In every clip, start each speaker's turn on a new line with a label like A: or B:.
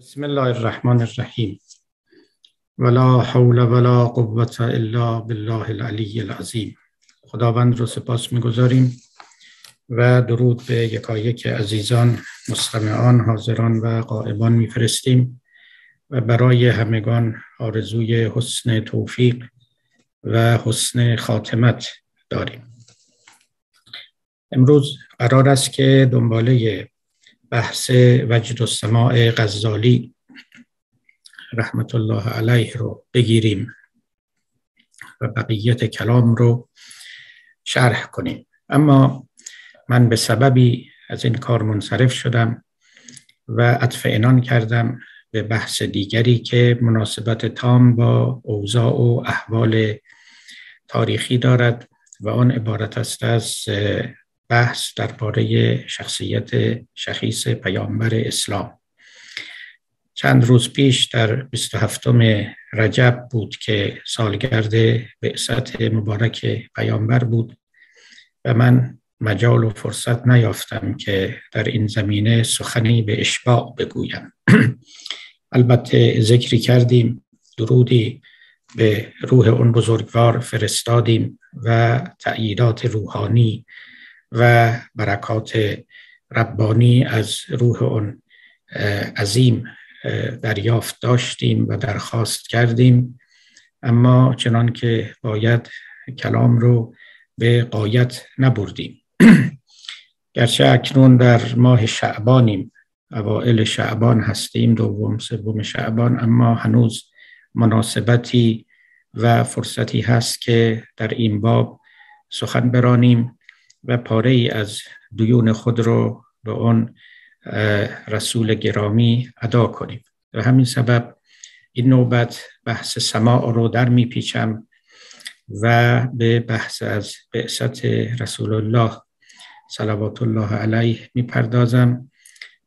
A: بسم الله الرحمن الرحیم. ولا حول ولا قوة الا بالله العلی العظیم. خداوند رو سپاس می‌گذاریم و درود به یکایک عزیزان مستمعان حاضران و قائبان میفرستیم و برای همگان آرزوی حسن توفیق و حسن خاتمت داریم. امروز قرار است که دنباله بحث وجد و سماع غزالی. رحمت الله علیه رو بگیریم و بقیت کلام رو شرح کنیم. اما من به سببی از این کار منصرف شدم و عطف انان کردم به بحث دیگری که مناسبت تام با اوضاع و احوال تاریخی دارد و آن عبارت است از بحث درباره شخصیت شخیص پیامبر اسلام. چند روز پیش در 27 رجب بود که سالگرد بعثت مبارک پیامبر بود و من مجال و فرصت نیافتم که در این زمینه سخنی به اشباع بگویم. البته ذکری کردیم درودی به روح اون بزرگوار فرستادیم و تأییدات روحانی و برکات ربانی از روح اون عظیم دریافت داشتیم و درخواست کردیم. اما چنان که باید کلام رو به قایت نبردیم. گرچه اکنون در ماه شعبانیم اوائل شعبان هستیم دوم سوم شعبان اما هنوز مناسبتی و فرصتی هست که در این باب سخن برانیم. و پاره ای از دیون خود رو به اون رسول گرامی ادا کنیم. و همین سبب این نوبت بحث سماع رو در میپیچم و به بحث از بعثت رسول الله صلوات الله علیه می‌پردازم.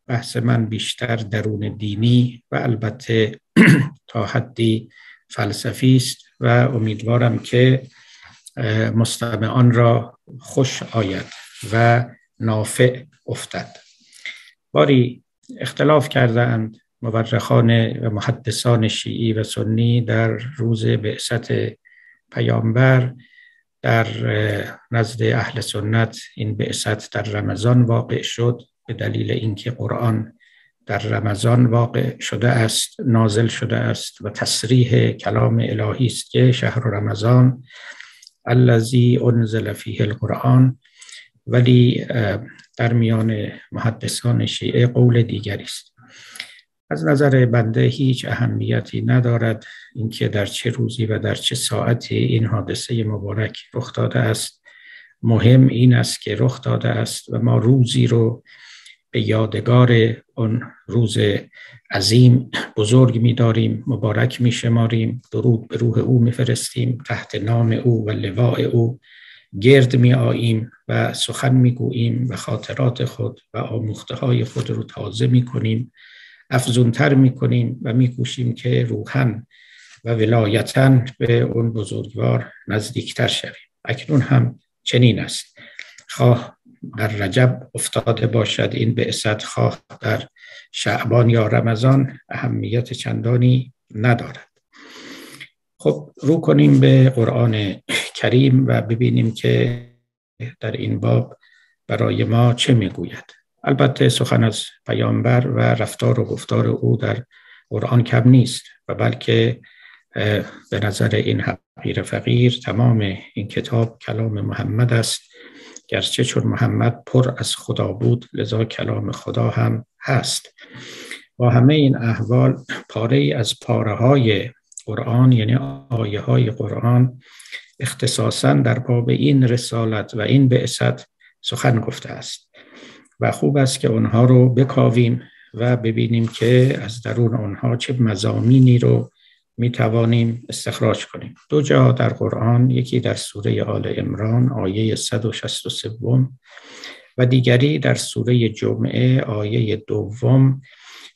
A: بحث من بیشتر درون دینی و البته تا حدی فلسفی است و امیدوارم که مستمعان را خوش آید و نافع افتد. باری اختلاف کردند مورخان و محدثان شیعی و سنی در روز بعثت پیامبر در نزد اهل سنت این بعثت در رمضان واقع شد به دلیل اینکه قرآن در رمضان واقع شده است نازل شده است و تصریح کلام الهی است که شهر رمضان الذي انزل فیه القرآن. ولی در میان محدثان شیعه قول دیگری است. از نظر بنده هیچ اهمیتی ندارد اینکه در چه روزی و در چه ساعتی این حادثه مبارک رخ داده است. مهم این است که رخ داده است و ما روزی رو به یادگار اون روز عظیم بزرگ میداریم مبارک میشماریم درود به روح او میفرستیم تحت نام او و لواء او گرد می آییم و سخن می گوییم و خاطرات خود و آموخته های خود رو تازه می کنیم افزونتر می کنیم و می کوشیم که روحن و ولایتا به اون بزرگوار نزدیکتر شویم. اکنون هم چنین است. خواه در رجب افتاده باشد. این بعثت خواه در شعبان یا رمضان اهمیت چندانی ندارد. خب رو کنیم به قرآن کریم و ببینیم که در این باب برای ما چه می‌گوید. البته سخن از پیامبر و رفتار و گفتار او در قرآن کم نیست و بلکه به نظر این حقیر فقیر تمام این کتاب کلام محمد است. گرچه چون محمد پر از خدا بود لذا کلام خدا هم هست. با همه این احوال پاره ای از پاره های قرآن یعنی آیه های قرآن اختصاصا در باب این رسالت و این بعثت سخن گفته است و خوب است که اونها رو بکاویم و ببینیم که از درون آنها چه مزامینی رو می توانیم استخراج کنیم. دو جا در قرآن یکی در سوره آل امران آیه 163 و دیگری در سوره جمعه آیه دوم.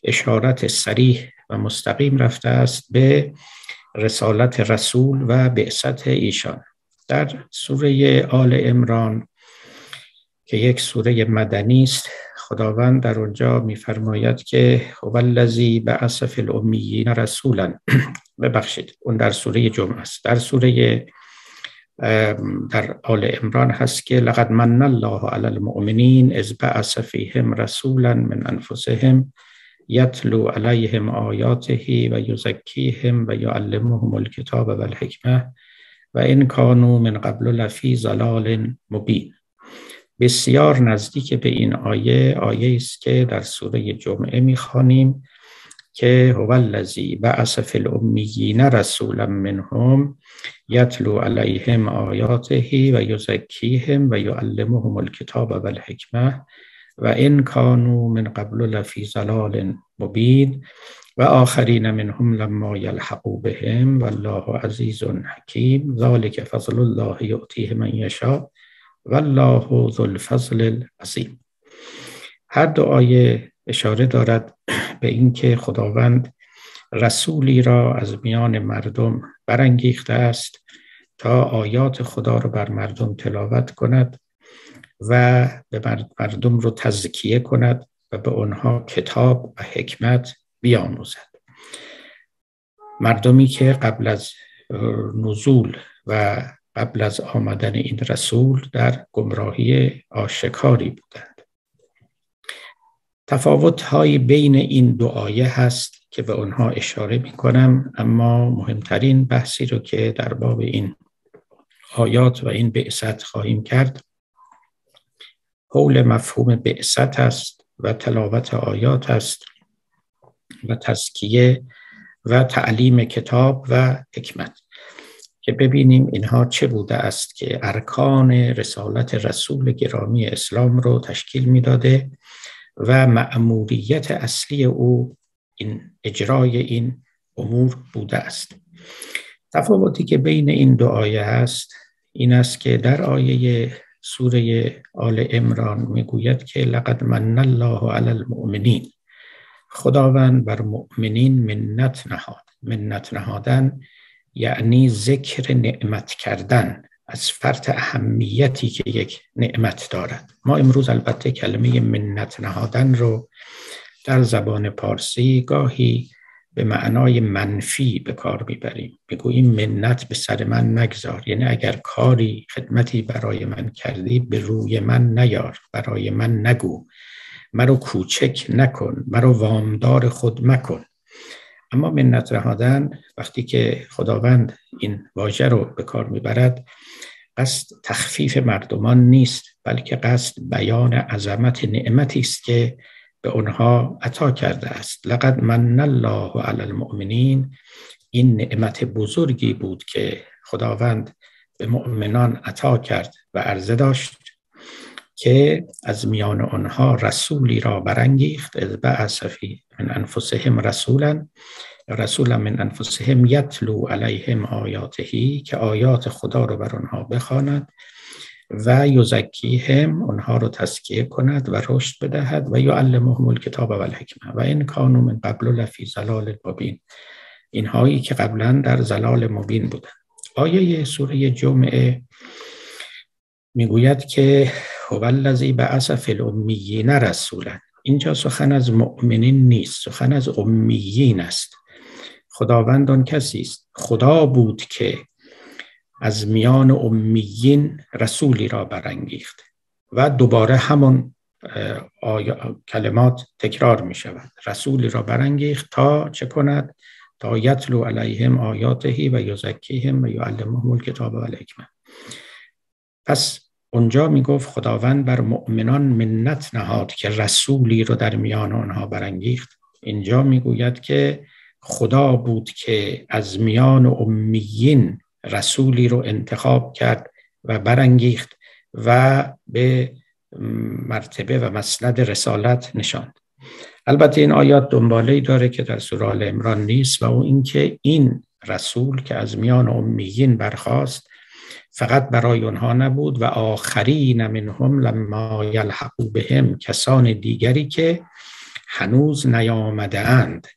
A: اشارت سریح و مستقیم رفته است به رسالت رسول و بعثت ایشان. در سوره آل امران که یک سوره مدنی است خداوند در اونجا میفرماید که هو الذی بعث فی الامیین رسولا. ببخشید اون در سوره جمعه است. در سوره در آل امران هست که لقد من الله علی المؤمنین اذ بعث فیهم رسولا من انفسهم یتلو علیهم آیاته و یزکیهم و یعلمهم الکتاب و الحکمه و این کانو من قبل لفی زلال مبین. بسیار نزدیک به این آیه آیه است که در سوره جمعه می‌خوانیم که هو الذی بعث فی الامیین رسولا منهم یتلو علیهم آیاته و یزکیهم و یعلمهم الکتاب و الحکمه و این کانو من قبل لفی زلال مبین و آخرین منهم لما یلحقوا بهم والله عزیز حکیم ذلك فضل الله یؤتیه من یشاء. والله ذو الفضل العظیم. هر آیه اشاره دارد به اینکه خداوند رسولی را از میان مردم برانگیخته است تا آیات خدا را بر مردم تلاوت کند و به مردم رو تزکیه کند و به آنها کتاب و حکمت بیاموزد. مردمی که قبل از نزول و قبل از آمدن این رسول در گمراهی آشکاری بودند. تفاوت های بین این دو آیه هست که به آنها اشاره می کنم اما مهمترین بحثی رو که در باب این آیات و این بعثت خواهیم کرد حول مفهوم بعثت است و تلاوت آیات است و تزکیه و تعلیم کتاب و حکمت. که ببینیم اینها چه بوده است که ارکان رسالت رسول گرامی اسلام رو تشکیل می‌داده و مأموریت اصلی او این اجرای این امور بوده است. تفاوتی که بین این دو آیه است این است که در آیه سوره آل امران می‌گوید که لقد من الله علی المؤمنین خداوند بر مؤمنین منت نهاد. منت نهادن یعنی ذکر نعمت کردن از فرط اهمیتی که یک نعمت دارد. ما امروز البته کلمه منت نهادن رو در زبان پارسی گاهی به معنای منفی به کار می‌بریم. بگوییم منت به سر من نگذار. یعنی اگر کاری خدمتی برای من کردی به روی من نیار. برای من نگو. مرا کوچک نکن. مرا وامدار خود مکن. اما منت نهادن وقتی که خداوند این واژه رو به کار می‌برد قصد تخفیف مردمان نیست بلکه قصد بیان عظمت نعمتی است که به اونها عطا کرده است. لقد من الله علی المؤمنین. این نعمت بزرگی بود که خداوند به مؤمنان عطا کرد و عرضه داشت. که از میان آنها رسولی را برانگیخت. از بعث من انفسهم رسولا رسولا من انفسهم یتلو علیهم آیاتهی که آیات خدا رو بر آنها بخواند و یزکیهم آنها رو تسکیه کند و رشد بدهد و یعلمهم الکتاب و الحکمه و این کانو من قبل لفی زلال مبین. اینهایی که قبلا در زلال مبین بودند. آیه سوره جمعه می‌گوید که هو الذی بعث فی الامیین رسولا اینجا سخن از مؤمنین نیست سخن از امیین است. خداوند آن کسی است. خدا بود که از میان امیین رسولی را برانگیخت و دوباره همون کلمات تکرار می شود رسولی را برانگیخت تا چه کند؟ تا یتلو علیهم آیاتهی و یزکیهم و یعلمهم الکتاب و الحکمه. پس اونجا می گفت خداوند بر مؤمنان منت نهاد که رسولی رو در میان آنها برانگیخت. اینجا می‌گوید که خدا بود که از میان امیین رسولی رو انتخاب کرد و برانگیخت و به مرتبه و مسند رسالت نشاند. البته این آیات دنباله داره که در سوره آل عمران نیست و او اینکه این رسول که از میان امیین برخواست فقط برای آنها نبود و آخرین منهم لما یلحقوا بهم کسان دیگری که هنوز نیامده اند.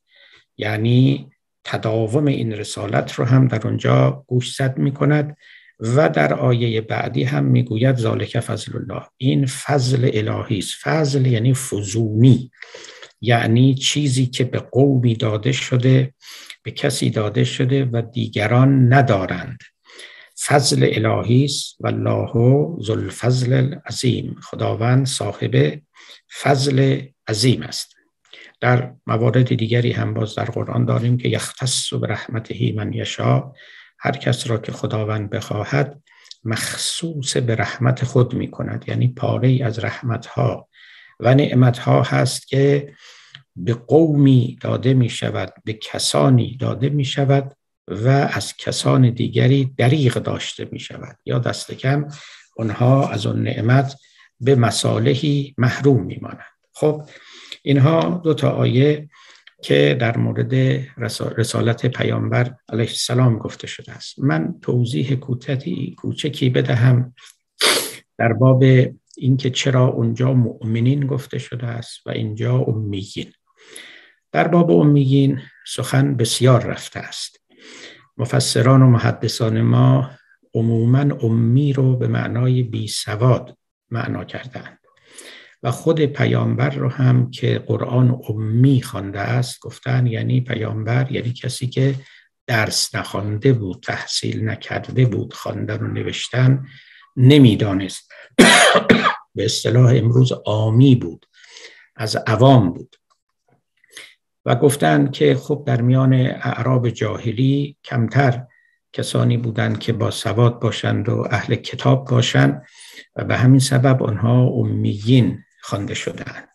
A: یعنی تداوم این رسالت رو هم در اونجا گوش زد می کند و در آیه بعدی هم می‌گوید ذالک فضل الله. این فضل الهی است. فضل یعنی فزونی. یعنی چیزی که به قومی داده شده به کسی داده شده و دیگران ندارند. فضل الهی است و الله ذو الفضل العظیم. خداوند صاحب فضل عظیم است. در موارد دیگری هم باز در قرآن داریم که یختص به رحمته من یشا هر کس را که خداوند بخواهد مخصوص به رحمت خود می کند یعنی پاره از رحمت ها و نعمت ها هست که به قومی داده می شود به کسانی داده می شود و از کسان دیگری دریغ داشته می شود یا دست کم اونها از اون نعمت به مصالحی محروم می مانند خب اینها دو تا آیه که در مورد رسالت پیامبر علیه السلام گفته شده است. من توضیح کوتاهی کوچکی بدهم در باب اینکه چرا اونجا مؤمنین گفته شده است و اینجا امیین. در باب امیین سخن بسیار رفته است. مفسران و محدثان ما عموما امی رو به معنای بی سواد معنا کردند. و خود پیامبر رو هم که قرآن امی خوانده است گفتن یعنی پیامبر یعنی کسی که درس نخوانده بود تحصیل نکرده بود خواندن و نوشتن نمی‌دانست. به اصطلاح امروز آمی بود از عوام بود. و گفتند که خب در میان اعراب جاهلی کمتر کسانی بودند که با سواد باشند و اهل کتاب باشند و به همین سبب آنها امیین خوانده شدند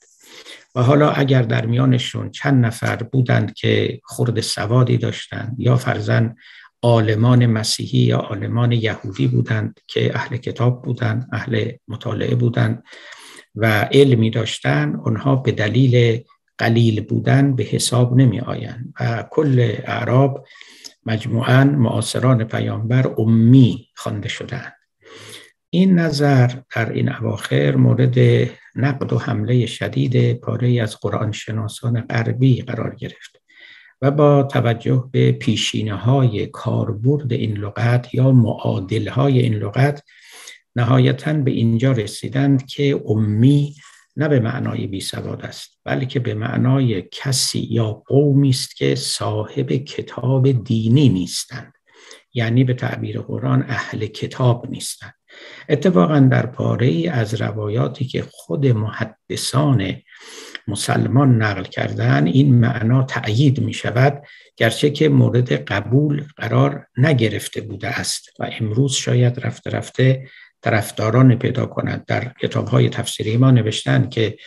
A: و حالا اگر در میانشون چند نفر بودند که خورد سوادی داشتند یا فرزن عالمان مسیحی یا عالمان یهودی بودند که اهل کتاب بودند اهل مطالعه بودند و علمی داشتند آنها به دلیل قلیل بودن به حساب نمی آیند و کل اعراب مجموعا معاصران پیامبر امی خوانده شدند این نظر در این اواخر مورد نقد و حمله شدید پاره از قرآن شناسان غربی قرار گرفت و با توجه به پیشینه های کاربرد این لغت یا معادل های این لغت نهایتا به اینجا رسیدند که امی نه به معنای بی سواد است. بلکه به معنای کسی یا قومی است که صاحب کتاب دینی نیستند. یعنی به تعبیر قرآن اهل کتاب نیستند. اتفاقا در پاره ای از روایاتی که خود محدثان مسلمان نقل کردن این معنا تأیید می شود گرچه که مورد قبول قرار نگرفته بوده است و امروز شاید رفته رفته طرفداران پیدا کند در کتاب های تفسیری ما نوشتن که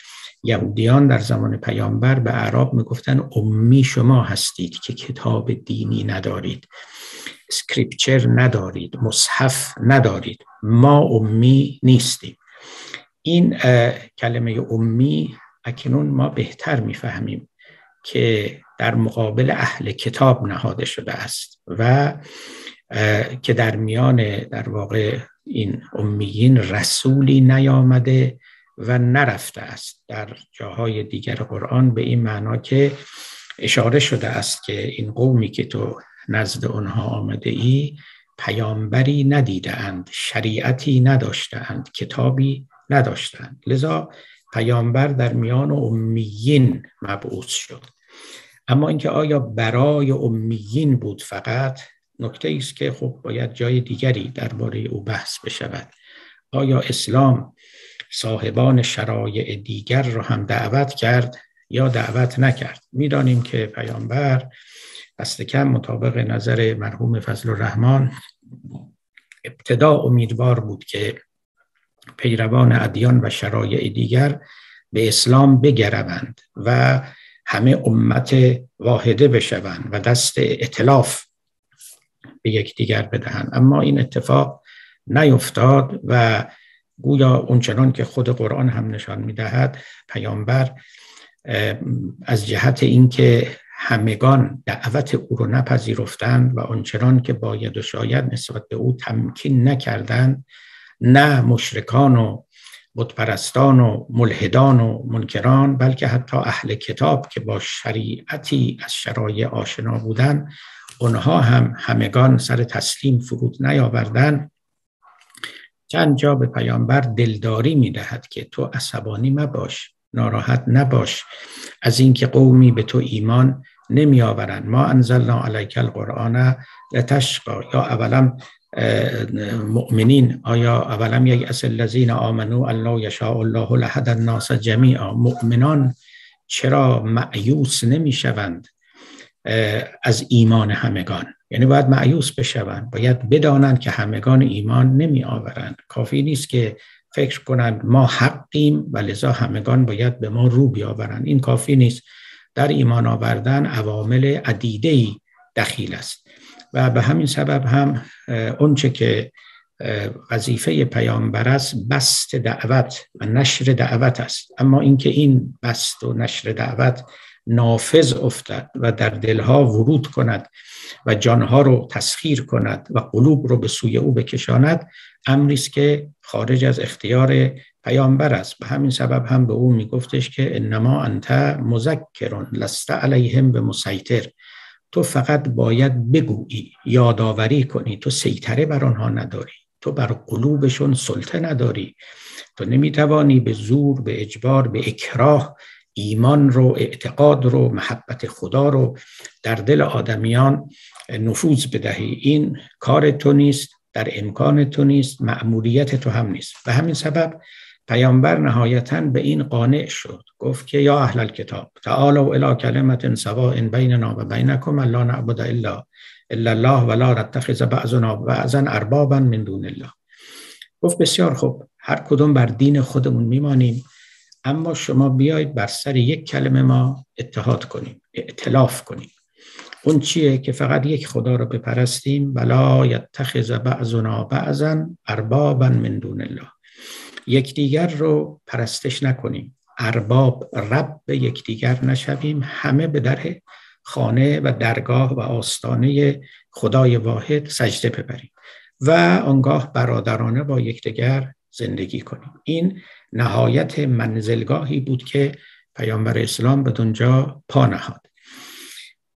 A: یهودیان در زمان پیامبر به عرب می‌گفتن امی شما هستید که کتاب دینی ندارید سکریپچر ندارید مصحف ندارید ما امی نیستیم. این کلمه امی اکنون ما بهتر می‌فهمیم که در مقابل اهل کتاب نهاده شده است و که در میان در واقع این امیین رسولی نیامده و نرفته است در جاهای دیگر قرآن به این معنا که اشاره شده است که این قومی که تو نزد آنها آمده ای پیامبری ندیده اند شریعتی نداشته اند کتابی نداشتند. لذا پیامبر در میان امیین مبعوث شد. اما اینکه آیا برای امیین بود فقط؟ نکته است که خب باید جای دیگری درباره او بحث بشود. آیا اسلام صاحبان شرایع دیگر را هم دعوت کرد یا دعوت نکرد. می‌دانیم که پیامبر دست کم مطابق نظر مرحوم فضل الرحمن ابتدا امیدوار بود که پیروان ادیان و شرایع دیگر به اسلام بگروند و همه امت واحده بشوند و دست اطلاف به یکدیگر بدهند. اما این اتفاق نیفتاد و گویا اونچنان که خود قرآن هم نشان می‌دهد پیامبر از جهت اینکه همگان دعوت او رو نپذیرفتند و آنچنان که باید و شاید نسبت به او تمکین نکردند نه مشرکان و بتپرستان و ملحدان و منکران بلکه حتی اهل کتاب که با شریعتی از شرایع آشنا بودند اونها هم همگان سر تسلیم فرود نیاوردن چند جا به پیامبر دلداری می‌دهد که تو عصبانی مباش ناراحت نباش. از اینکه قومی به تو ایمان نمی آورند ما انزلنا علیک القرآن لتشقا. یا اولا مؤمنین آیا اولم یک اصل لذین آمنو الله یشاء الله لحد الناس جمیعا. مؤمنان چرا معیوس نمی شوند از ایمان همگان؟ یعنی باید معیوس بشوند. باید بدانند که همگان ایمان نمی آورند. کافی نیست که فکر کنند ما حقیم و لذا همگان باید به ما رو بیاورند. این کافی نیست. در ایمان آوردن عوامل عدیده دخیل است. و به همین سبب هم اونچه که وظیفه پیامبر است بست دعوت و نشر دعوت است. اما اینکه این بست و نشر دعوت نافذ افتد و در دلها ورود کند و جانها رو تسخیر کند و قلوب رو به سوی او بکشاند امری است که خارج از اختیار پیامبر است. به همین سبب هم به او میگفتش که انما انت مذکرون لست علیهم به مسیطر تو فقط باید بگویی یادآوری کنی. تو سیطره بر آنها نداری. تو بر قلوبشون سلطه نداری. تو نمی‌توانی به زور به اجبار به اکراه ایمان رو اعتقاد رو محبت خدا رو در دل آدمیان نفوذ بدهی. این کار تو نیست در امکان تو نیست مأموریت تو هم نیست. به همین سبب پیامبر نهایتا به این قانع شد. گفت که یا اهل الکتاب تعالوا الى کلمت سواء بیننا و بینکم لا نعبد الا الا الله ولا نتخذ بعضنا بعضا اربابا من دون الله. گفت بسیار خوب هر کدوم بر دین خودمون میمانیم. اما شما بیایید بر سر یک کلمه ما اتحاد کنیم ائتلاف کنیم. اون چیه که فقط یک خدا رو بپرستیم؟ ولا یتخذ بعضنا بعضا اربابا من دون الله. یکدیگر رو پرستش نکنیم. ارباب رب یکدیگر نشویم. همه به در خانه و درگاه و آستانه خدای واحد سجده ببریم و آنگاه برادرانه با یکدیگر زندگی کنیم. این نهایت منزلگاهی بود که پیامبر اسلام به دنجا پا نهاد.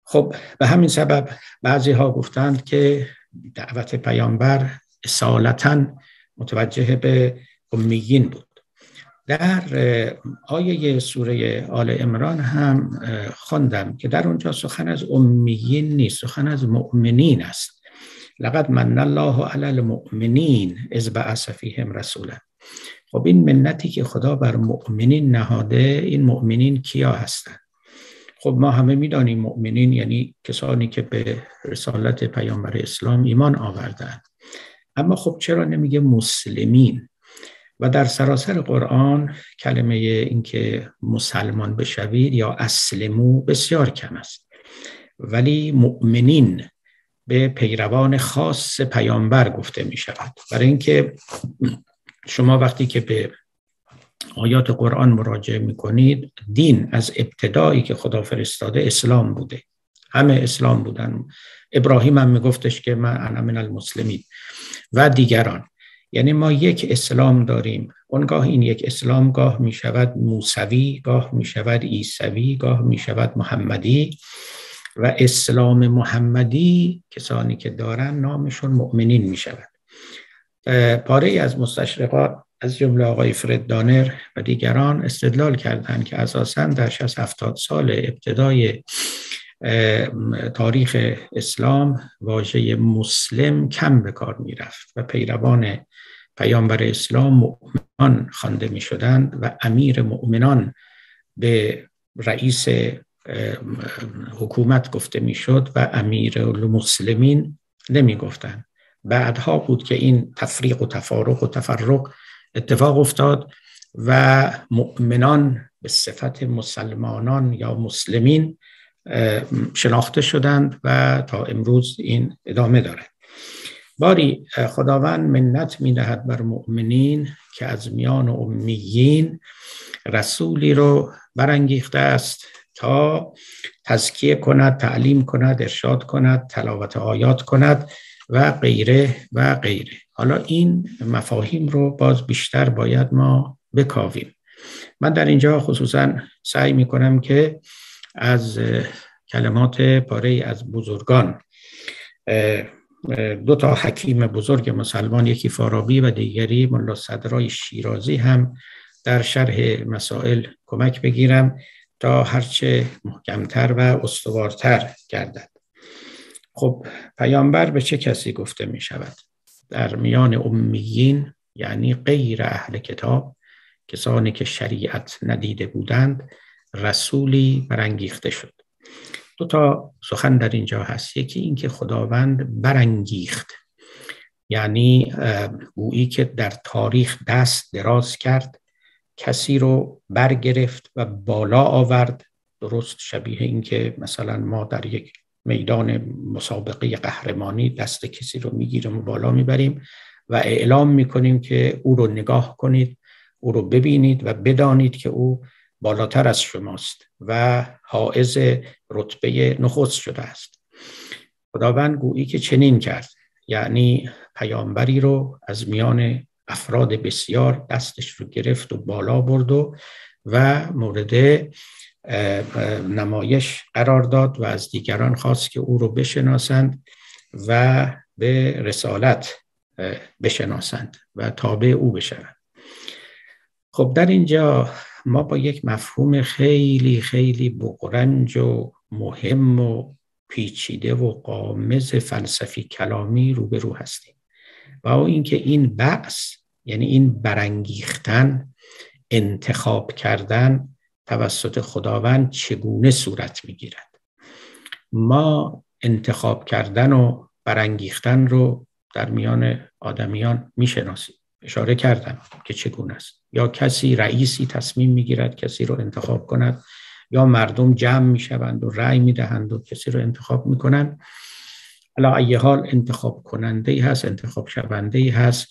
A: خب به همین سبب بعضی ها گفتند که دعوت پیامبر اصالتا متوجه به امیین بود. در آیه سوره آل امران هم خواندم که در اونجا سخن از امیین نیست سخن از مؤمنین است. لقد من الله علی المؤمنین از بعث فیهم رسولا. خب این منتی که خدا بر مؤمنین نهاده این مؤمنین کیا هستند خب ما همه می‌دانیم مؤمنین یعنی کسانی که به رسالت پیامبر اسلام ایمان آوردن. اما خب چرا نمیگه مسلمین؟ و در سراسر قرآن کلمه اینکه مسلمان بشوید یا اسلمو بسیار کم است. ولی مؤمنین به پیروان خاص پیامبر گفته می شود برای اینکه شما وقتی که به آیات قرآن مراجعه می کنید دین از ابتدایی که خدا فرستاده اسلام بوده. همه اسلام بودن. ابراهیم هم میگفتش که من انا من المسلمین و دیگران. یعنی ما یک اسلام داریم. اونگاه این یک اسلام گاه می شود موسوی گاه می شود ایسوی گاه می شود محمدی و اسلام محمدی کسانی که دارن نامشون مؤمنین می شود پاره ای از مستشرقات از جمله آقای فرد دانر و دیگران استدلال کردند که اساسا در 60 70 سال ابتدای تاریخ اسلام واژه مسلم کم به کار می رفت و پیروان پیامبر اسلام مؤمنان خوانده می شدند و امیر مؤمنان به رئیس حکومت گفته می شد و امیر المسلمین نمی گفتند بعدها بود که این تفریق و تفارق و تفرق اتفاق افتاد و مؤمنان به صفت مسلمانان یا مسلمین شناخته شدند و تا امروز این ادامه داره باری خداوند منت می دهد بر مؤمنین که از میان امیین رسولی رو برانگیخته است تا تزکیه کند تعلیم کند ارشاد کند تلاوت آیات کند. و غیره و غیره. حالا این مفاهیم رو باز بیشتر باید ما بکاویم. من در اینجا خصوصا سعی می کنم که از کلمات پاره از بزرگان دو تا حکیم بزرگ مسلمان یکی فارابی و دیگری ملا صدرای شیرازی هم در شرح مسائل کمک بگیرم تا هرچه محکمتر و استوارتر گردد. خب پیامبر به چه کسی گفته می شود؟ در میان امیین یعنی غیر اهل کتاب کسانی که شریعت ندیده بودند رسولی برانگیخته شد. دو تا سخن در اینجا هست. یکی اینکه خداوند برانگیخت. یعنی گویی که در تاریخ دست دراز کرد کسی رو برگرفت و بالا آورد. درست شبیه اینکه مثلا ما در یک میدان مسابقه قهرمانی دست کسی رو می‌گیریم و بالا می‌بریم و اعلام می‌کنیم که او رو نگاه کنید او رو ببینید و بدانید که او بالاتر از شماست و حائز رتبه نخست شده است. خداوند گویی که چنین کرد یعنی پیامبری رو از میان افراد بسیار دستش رو گرفت و بالا برد و و مورد نمایش قرار داد و از دیگران خواست که او رو بشناسند و به رسالت بشناسند و تابع او بشوند. خب در اینجا ما با یک مفهوم خیلی خیلی بقرنج و مهم و پیچیده و قامز فلسفی کلامی روبرو هستیم و او اینکه این بحث یعنی این برانگیختن انتخاب کردن توسط خداوند چگونه صورت می‌گیرد. ما انتخاب کردن و برانگیختن رو در میان آدمیان می‌شناسیم. اشاره کردم که چگونه است. یا کسی رئیسی تصمیم می‌گیرد کسی رو انتخاب کند یا مردم جمع می‌شوند و رأی می‌دهند و کسی رو انتخاب می‌کنند. علا ای حال انتخاب کننده ای هست انتخاب شونده ای هست.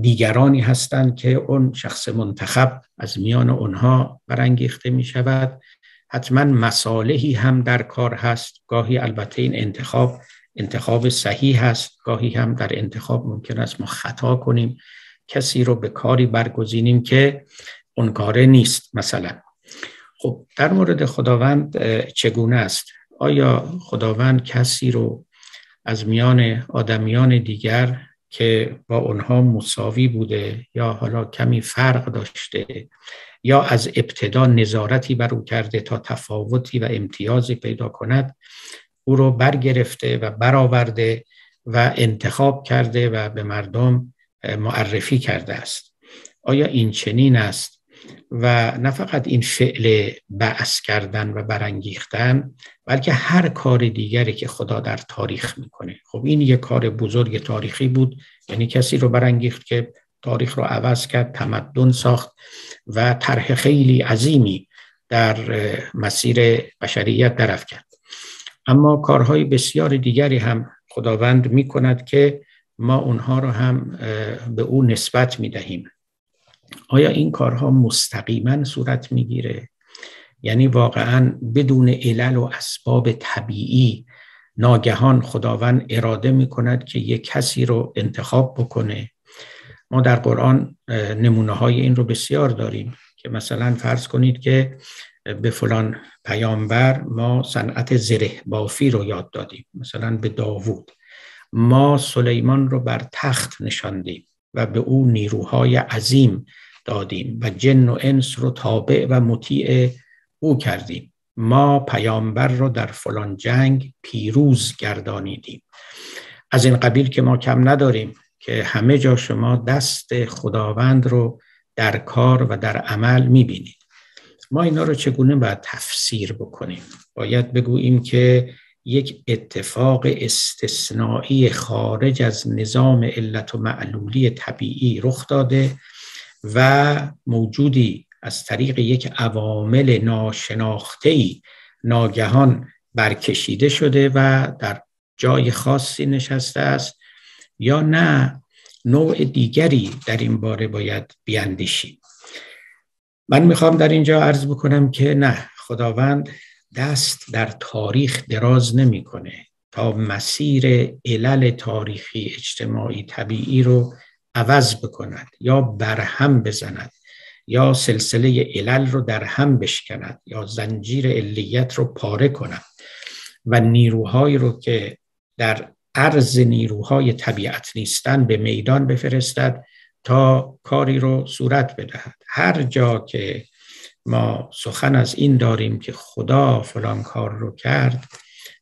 A: دیگرانی هستند که اون شخص منتخب از میان اونها برانگیخته می شود حتما مصالحی هم در کار هست. گاهی البته این انتخاب انتخاب صحیح هست. گاهی هم در انتخاب ممکن است ما خطا کنیم. کسی رو به کاری برگزینیم که اون کاره نیست مثلا. خب در مورد خداوند چگونه است؟ آیا خداوند کسی رو از میان آدمیان دیگر که با اونها مساوی بوده یا حالا کمی فرق داشته یا از ابتدا نظارتی بر او کرده تا تفاوتی و امتیازی پیدا کند او رو برگرفته و برآورده و انتخاب کرده و به مردم معرفی کرده است. آیا این چنین است؟ و نه فقط این فعل بعث کردن و برانگیختن بلکه هر کار دیگری که خدا در تاریخ می‌کنه. خب این یک کار بزرگ تاریخی بود. یعنی کسی رو برانگیخت که تاریخ رو عوض کرد تمدن ساخت و طرح خیلی عظیمی در مسیر بشریت درف کرد. اما کارهای بسیار دیگری هم خداوند می کند که ما اونها رو هم به او نسبت می دهیم آیا این کارها مستقیما صورت می‌گیره؟ یعنی واقعا بدون علل و اسباب طبیعی ناگهان خداوند اراده می کند که یک کسی رو انتخاب بکنه. ما در قرآن نمونه های این رو بسیار داریم که مثلا فرض کنید که به فلان پیامبر ما صنعت زره بافی رو یاد دادیم مثلا به داوود. ما سلیمان رو بر تخت نشاندیم و به او نیروهای عظیم دادیم و جن و انس رو تابع و مطیع او کردیم. ما پیامبر رو در فلان جنگ پیروز گردانیدیم. از این قبیل که ما کم نداریم که همه جا شما دست خداوند رو در کار و در عمل می‌بینید. ما اینا رو چگونه باید تفسیر بکنیم؟ باید بگوییم که یک اتفاق استثنایی خارج از نظام علت و معلولی طبیعی رخ داده و موجودی از طریق یک عوامل ناشناختهی ناگهان برکشیده شده و در جای خاصی نشسته است یا نه نوع دیگری در این باره باید بیاندیشیم من می‌خوام در اینجا عرض بکنم که نه خداوند دست در تاریخ دراز نمی‌کنه تا مسیر علل تاریخی اجتماعی طبیعی رو عوض بکند یا برهم بزند. یا سلسله علل رو در هم بشکند یا زنجیر علیت رو پاره کند و نیروهایی رو که در عرض نیروهای طبیعت نیستن به میدان بفرستد تا کاری رو صورت بدهد. هر جا که ما سخن از این داریم که خدا فلان کار رو کرد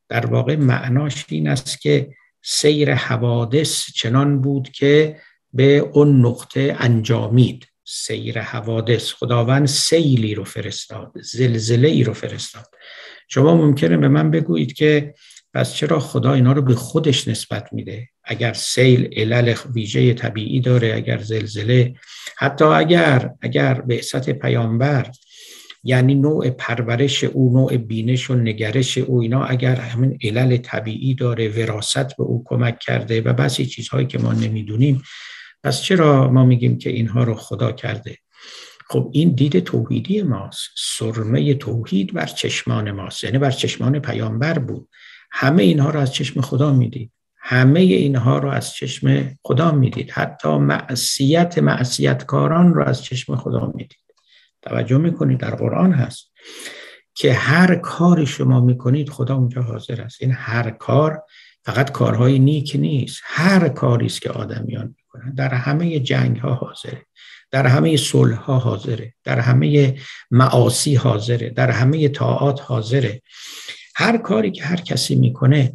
A: در واقع معناش این است که سیر حوادث چنان بود که به اون نقطه انجامید. سیر حوادث. خداوند سیلی رو فرستاد زلزله ای رو فرستاد. شما ممکنه به من بگویید که پس چرا خدا اینا رو به خودش نسبت میده؟ اگر سیل علل ویژه طبیعی داره اگر زلزله حتی اگر اگر بعثت پیامبر یعنی نوع پرورش او نوع بینش و نگرش او اینا اگر همین علل طبیعی داره وراست به او کمک کرده و بسی چیزهایی که ما نمی‌دونیم پس چرا ما میگیم که اینها رو خدا کرده؟ خب این دید توحیدی ماست. سرمه توحید بر چشمان ماست. یعنی بر چشمان پیامبر بود. همه اینها رو از چشم خدا می‌دید. همه اینها رو از چشم خدا می‌دید. حتی معصیت معصیتکاران رو از چشم خدا می‌دید. توجه می‌کنید در قرآن هست که هر کار شما می‌کنید خدا اونجا حاضر است. این هر کار فقط کارهای نیک نیست. هر کاری است که آدمیان می‌کنن. در همه جنگ ها حاضره. در همه صلح ها حاضره. در همه معاصی حاضره. در همه طاعات حاضره. هر کاری که هر کسی می‌کنه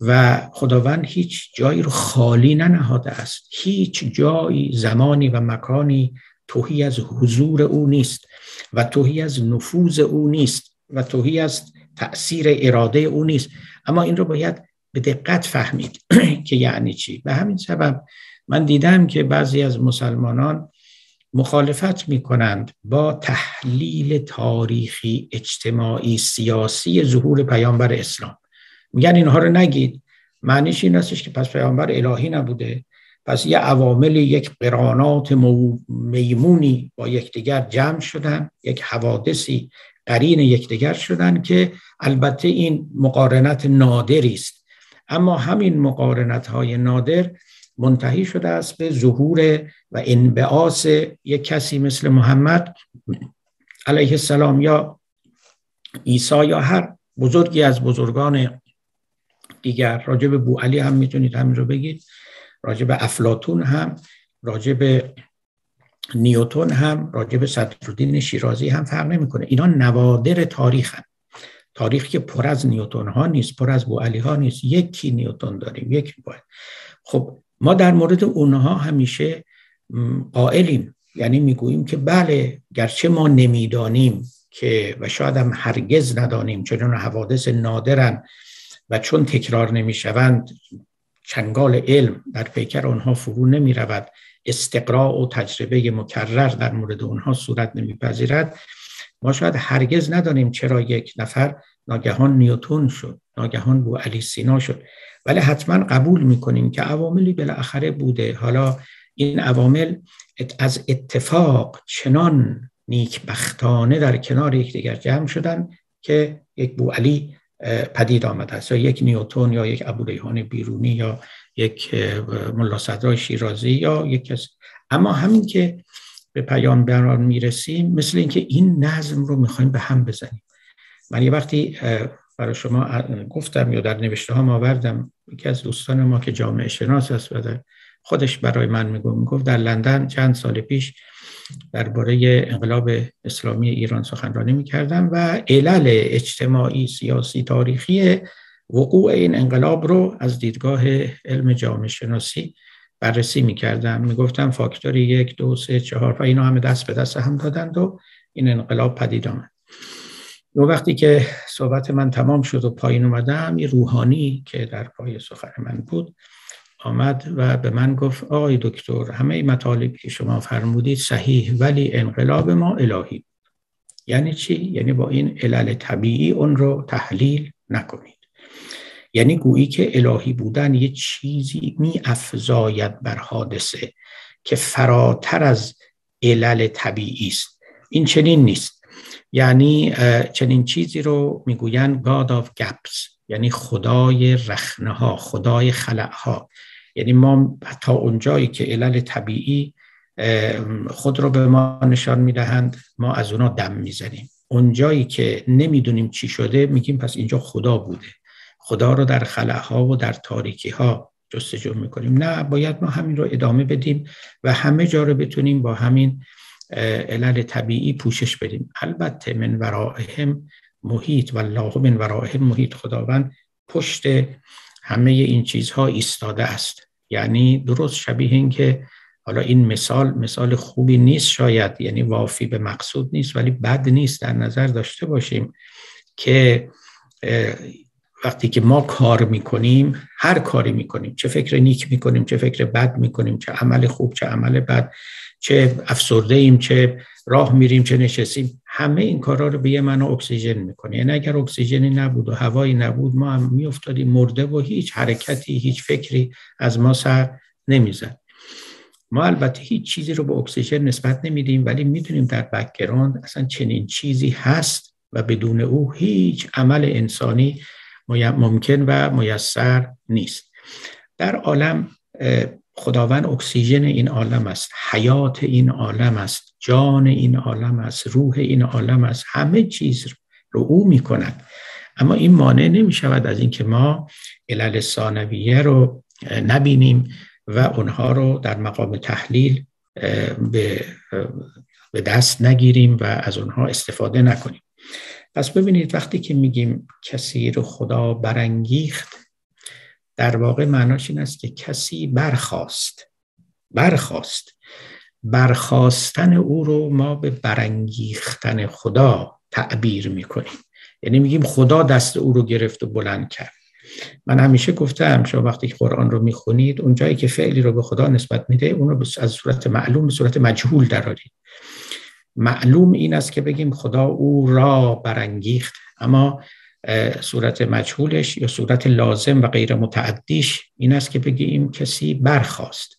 A: و خداوند هیچ جایی رو خالی ننهاده است. هیچ جایی زمانی و مکانی توهی از حضور او نیست و توهی از نفوذ او نیست و توهی از تأثیر اراده او نیست. اما این رو باید به دقت فهمید که یعنی چی. به همین سبب من دیدم که بعضی از مسلمانان مخالفت می کنند با تحلیل تاریخی اجتماعی سیاسی ظهور پیامبر اسلام. میگن اینها رو نگید. معنیش این استش که پس پیامبر الهی نبوده. پس یه عوامل یک قرانات میمونی با یکدیگر جمع شدن یک حوادثی قرین یکدیگر شدن که البته این مقارنت نادری است. اما همین مقارنت های نادر منتهی شده است به ظهور و انبعاث یک کسی مثل محمد علیه السلام یا عیسی یا هر بزرگی از بزرگان دیگر. راجع به بو علی هم می‌تونید همین رو بگید. راجع به افلاتون هم راجع به نیوتون هم راجع به صدرالدین شیرازی هم فرق نمی‌کنه. اینا نوادر تاریخ هم. تاریخ که پر از نیوتون ها نیست پر از بو علی ها نیست. یکی نیوتون داریم یک باید. خب ما در مورد اونها همیشه قائلیم. یعنی می‌گوییم که بله گرچه ما نمی‌دانیم که و شاید هم هرگز ندانیم چون حوادث نادرن و چون تکرار نمی‌شوند چنگال علم در پیکر آنها فرو نمی رود استقراء و تجربه مکرر در مورد اونها صورت نمیپذیرد. ما شاید هرگز ندانیم چرا یک نفر ناگهان نیوتون شد ناگهان بو علی سینا شد. ولی حتما قبول می‌کنیم که عواملی بالاخره بوده. حالا این عوامل از اتفاق چنان نیکبختانه در کنار یکدیگر جمع شدن که یک بو علی پدید آمده است. یا یک نیوتون یا یک ابو ریحان بیرونی یا یک ملا صدرای شیرازی یا یک کس اما همین که به پیامبران می‌رسیم. مثل اینکه این نظم رو می‌خوایم به هم بزنیم. من یه وقتی برای شما گفتم یا در نوشته ها آوردم یکی از دوستان ما که جامعه شناس است و خودش برای من می‌گفت می‌گفت در لندن چند سال پیش درباره انقلاب اسلامی ایران سخنرانی می‌کردم و علل اجتماعی سیاسی تاریخی وقوع این انقلاب رو از دیدگاه علم جامعه شناسی بررسی می‌کردم. می‌گفتم فاکتور یک دو سه چهار و همه دست به دست هم دادند و این انقلاب پدید آمد. و وقتی که صحبت من تمام شد و پایین اومدم یه روحانی که در پای سخن من بود آمد و به من گفت آقای دکتر همه مطالبی که شما فرمودید صحیح ولی انقلاب ما الهی یعنی چی؟ یعنی با این علل طبیعی اون رو تحلیل نکنید. یعنی گویی که الهی بودن یه چیزی می افزاید بر حادثه که فراتر از علل طبیعی است. این چنین نیست. یعنی چنین چیزی رو می‌گویند God of Gaps یعنی خدای رخنه ها خدای خلق ها یعنی ما تا اونجایی که علل طبیعی خود رو به ما نشان می‌دهند ما از اونا دم می‌زنیم. اونجایی که نمی‌دونیم چی شده میگیم پس اینجا خدا بوده. خدا رو در خلاها و در تاریکی ها جستجو می‌کنیم. نه باید ما همین رو ادامه بدیم و همه جا رو بتونیم با همین علل طبیعی پوشش بدیم. البته من ورائهم محیط و الله من ورائهم محیط خداوند پشت همه این چیزها ایستاده است. یعنی درست شبیه این که حالا این مثال مثال خوبی نیست شاید یعنی وافی به مقصود نیست ولی بد نیست در نظر داشته باشیم که وقتی که ما کار می‌کنیم هر کاری می‌کنیم چه فکر نیک می‌کنیم چه فکر بد می‌کنیم چه عمل خوب چه عمل بد چه افسرده ایم چه راه میریم چه نشستیم همه این کارا رو به یه منو اکسیژن می‌کنه. یعنی اگر اکسیژنی نبود و هوایی نبود ما هم میافتادیم مرده و هیچ حرکتی هیچ فکری از ما سر نمی‌زد. ما البته هیچ چیزی رو به اکسیژن نسبت نمیدیم ولی می‌دونیم در background اصلا چنین چیزی هست و بدون او هیچ عمل انسانی ممکن و میسر نیست. در عالم خداوند اکسیژن این عالم است حیات این عالم است جان این عالم است روح این عالم است همه چیز رو او می کند اما این مانع نمی شود از اینکه ما علل ثانویه رو نبینیم و اونها رو در مقام تحلیل به دست نگیریم و از اونها استفاده نکنیم. پس ببینید وقتی که میگیم کسی رو خدا برانگیخت در واقع معناش این است که کسی برخواست برخواست برخواستن او رو ما به برانگیختن خدا تعبیر می‌کنیم. یعنی میگیم خدا دست او رو گرفت و بلند کرد. من همیشه گفتم شما وقتی که قرآن رو می‌خونید اون جایی که فعلی رو به خدا نسبت میده اون رو از صورت معلوم به صورت مجهول درارید معلوم این است که بگیم خدا او را برانگیخت. اما صورت مجهولش یا صورت لازم و غیر متعدیش این است که بگیم کسی برخواست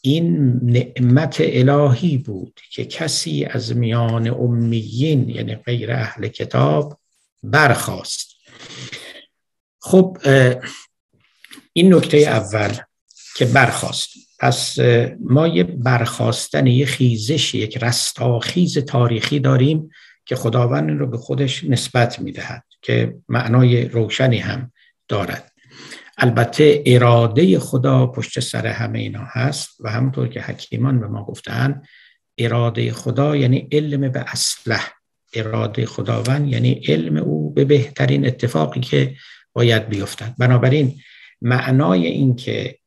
A: این نعمت الهی بود که کسی از میان امیین یعنی غیر اهل کتاب برخواست خب این نکته اول که برخواست پس ما یه برخواستن یه خیزش یک رستاخیز تاریخی داریم که خداوند رو به خودش نسبت می‌دهد که معنای روشنی هم دارد. البته اراده خدا پشت سر همه اینا هست و همونطور که حکیمان به ما گفتن اراده خدا یعنی علم به اصله اراده خداوند یعنی علم او به بهترین اتفاقی که باید بیفتد. بنابراین معنای این که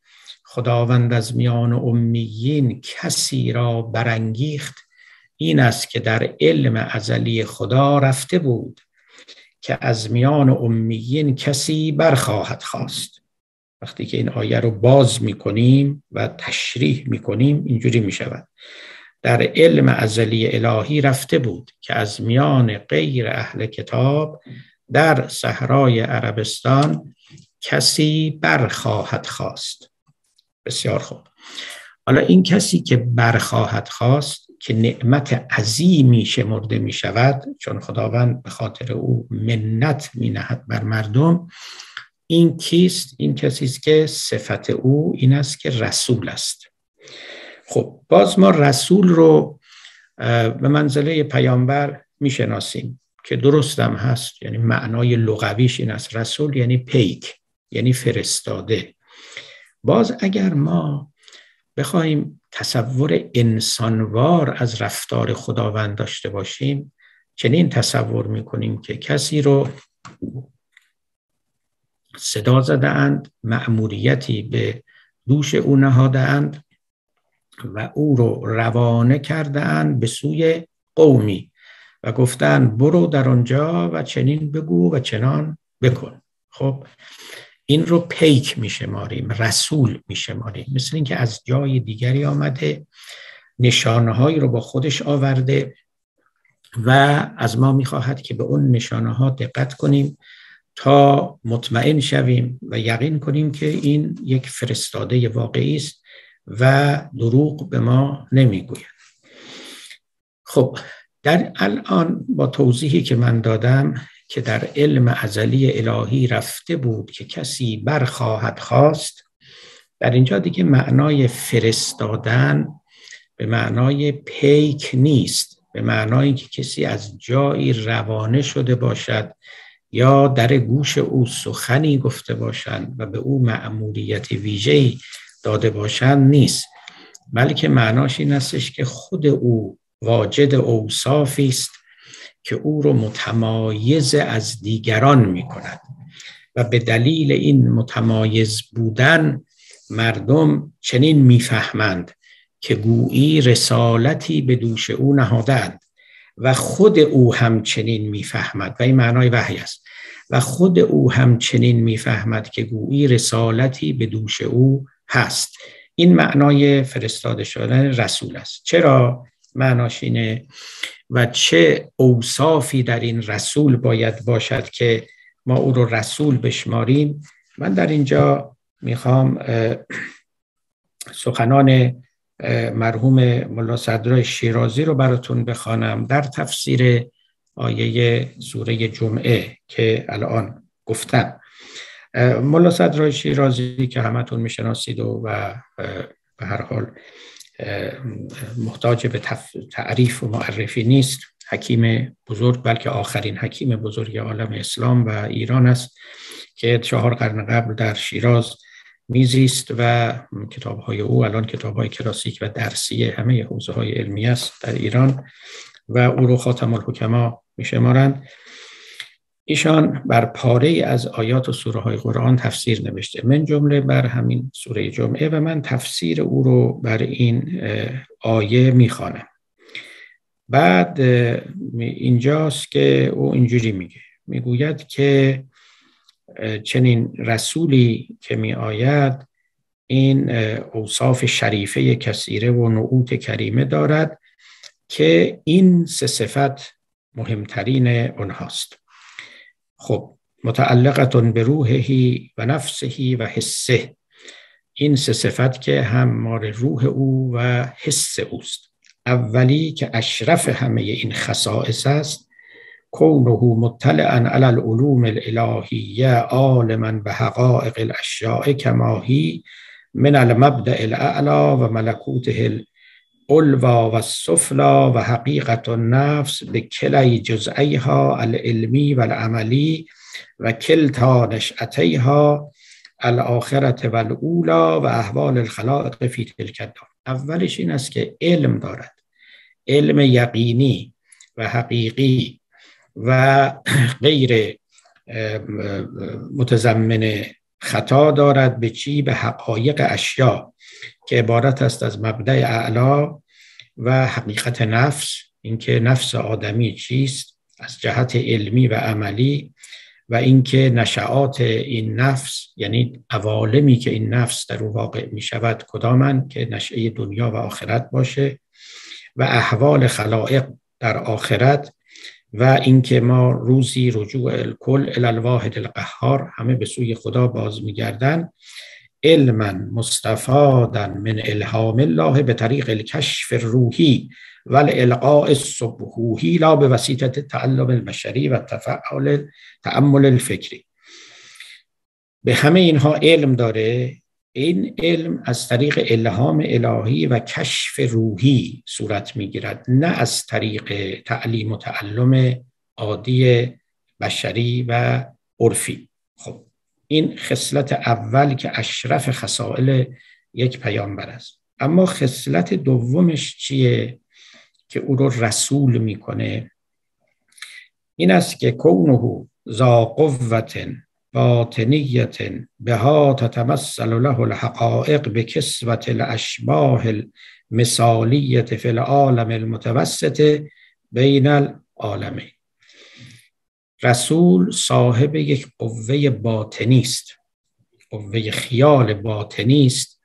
A: خداوند از میان امیین کسی را برانگیخت. این است که در علم ازلی خدا رفته بود که از میان امیین کسی برخواهد خواست. وقتی که این آیه رو باز می‌کنیم و تشریح می‌کنیم اینجوری می‌شود. در علم ازلی الهی رفته بود که از میان غیر اهل کتاب در صحرای عربستان کسی برخواهد خواست. بسیار خوب. حالا این کسی که برخواهد خواست که نعمت عظیمی شمرده می شود چون خداوند به خاطر او منت می نهد بر مردم این کیست؟ این کسی است که صفت او این است که رسول است. خب باز ما رسول رو به منزله پیامبر می‌شناسیم که درستم هست. یعنی معنای لغویش این است. رسول یعنی پیک یعنی فرستاده. باز اگر ما بخوایم تصور انسانوار از رفتار خداوند داشته باشیم چنین تصور می‌کنیم که کسی رو صدا زده اند مأموریتی به دوش او نهاده اند و او رو روانه کرده اند به سوی قومی و گفتن برو در آنجا و چنین بگو و چنان بکن. خب این رو پیک میشماریم رسول میشماریم مثل اینکه از جای دیگری آمده نشانه رو با خودش آورده و از ما می‌خواهد که به اون نشانه ها دقت کنیم تا مطمئن شویم و یقین کنیم که این یک فرستاده واقعی است و دروغ به ما نمی‌گوید. خب در الان با توضیحی که من دادم که در علم ازلی الهی رفته بود که کسی برخواهد خواست. در اینجا دیگه معنای فرستادن به معنای پیک نیست به معنای که کسی از جایی روانه شده باشد یا در گوش او سخنی گفته باشند و به او معمولیت ویژه‌ای داده باشند نیست. بلکه معناش این استش که خود او واجد اوصافی است که او رو متمایز از دیگران می کند و به دلیل این متمایز بودن مردم چنین می‌فهمند که گویی رسالتی به دوش او نهادند و خود او هم چنین می‌فهمد. و این معنای وحی است. و خود او هم چنین می‌فهمد که گویی رسالتی به دوش او هست. این معنای فرستاده شدن رسول است. چرا؟ معناش اینه و چه اوصافی در این رسول باید باشد که ما او رو رسول بشماریم. من در اینجا می‌خوام سخنان مرحوم ملا صدرای شیرازی رو براتون بخوانم در تفسیر آیه سوره جمعه که الان گفتم. ملا صدرای شیرازی که همتون می‌شناسید و به هر حال محتاج به تعریف و معرفی نیست. حکیم بزرگ بلکه آخرین حکیم بزرگ عالم اسلام و ایران است که چهار قرن قبل در شیراز میزیست و کتاب های او الان کتاب های کلاسیک و درسی همه حوزه های علمی است در ایران و او رو خاتم الحکما میشمارند. ایشان بر پاره از آیات و سوره های قرآن تفسیر نوشته. من جمله بر همین سوره جمعه و من تفسیر او رو بر این آیه می‌خوانم. بعد اینجاست که او اینجوری میگه. می‌گوید که چنین رسولی که می آید این اوصاف شریفه کثیره و نعوت کریمه دارد که این سه صفت مهمترین اونهاست خب متعلقتون به روحهی و نفسهی و حسه. این سه صفت که هم مار روح او و حس اوست. اولی که اشرف همه این خصائص است کونه مطلعا علی العلوم الالهیه عالما به حقائق الاشیاء کماهی من المبدع الاعلا و ملکوته الالوا و السفلا و حقیقت النفس به کلی جزئیها العلمی و العملی و کلتا نشأتیها الاخرت و الاولا و احوال الخلائق فی تلک اولش این است که علم دارد. علم یقینی و حقیقی و غیر متضمن خطا دارد به چی؟ به حقایق اشیا. که عبارت است از مبدع اعلا و حقیقت نفس اینکه نفس آدمی چیست از جهت علمی و عملی و اینکه نشعات این نفس یعنی عوالمی که این نفس در او واقع می شود کدامن که نشعه دنیا و آخرت باشه و احوال خلائق در آخرت و اینکه ما روزی رجوع الکل الالواحد القهار همه به سوی خدا باز میگردن علما مستفادا من الهام الله به طریق الکشف روحی و القاء الصبحوهی لا به وسیطت تعلم البشری و تفعال تعمل الفکری. به همه اینها علم داره. این علم از طریق الهام الهی و کشف روحی صورت می‌گیرد نه از طریق تعلیم و تعلم عادی بشری و عرفی. خب این خصلت اول که اشرف خصائل یک پیامبر است. اما خصلت دومش چیه که او رو رسول می‌کنه؟ این است که کونه ذا قوت باطنیت بها تتمثل له الحقائق به کسوت الاشباه المثالیت فی العالم المتوسط بین العالمین. رسول صاحب یک قوه باطنی است. قوه خیال باطنی است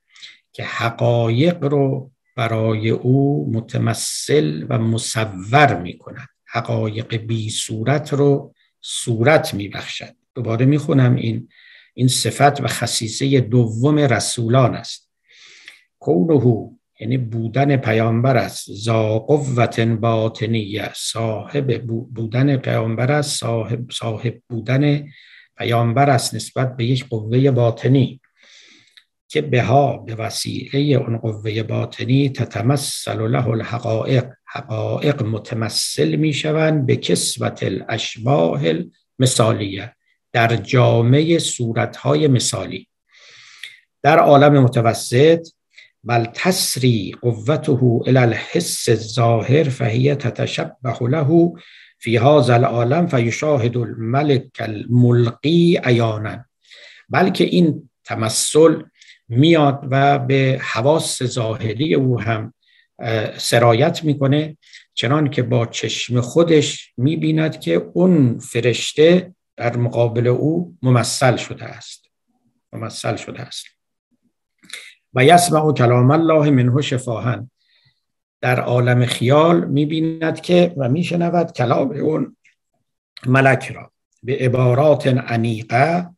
A: که حقایق رو برای او متمثل و مصور می کند حقایق بی صورت رو صورت می بخشد دوباره می‌خونم این این صفت و خصیصه دوم رسولان است. کونه یعنی بودن پیامبر است. زا قوت باطنیه. صاحب بودن پیامبر است. صاحب, صاحب بودن پیامبر است نسبت به یک قوه باطنی که بها به وسیله اون قوه باطنی تتمثل له الحقائق. حقائق متمثل می شوند به کسوت الاشباه مثالیه در جامعه صورتهای مثالی. در عالم متوسط بل تسری قوته الى الحس الظاهر فهی تتشبه له فی هذا العالم فیشاهد الملک الملقی عیانا. بلکه این تمثل میاد و به حواس ظاهری او هم سرایت می‌کنه چنان که با چشم خودش می‌بیند که اون فرشته در مقابل او ممثل شده است. ممثل شده است. و یسمع کلام الله منه شفاهن در عالم خیال می‌بیند که و میشنود کلام اون ملک را. به عبارات عنیقه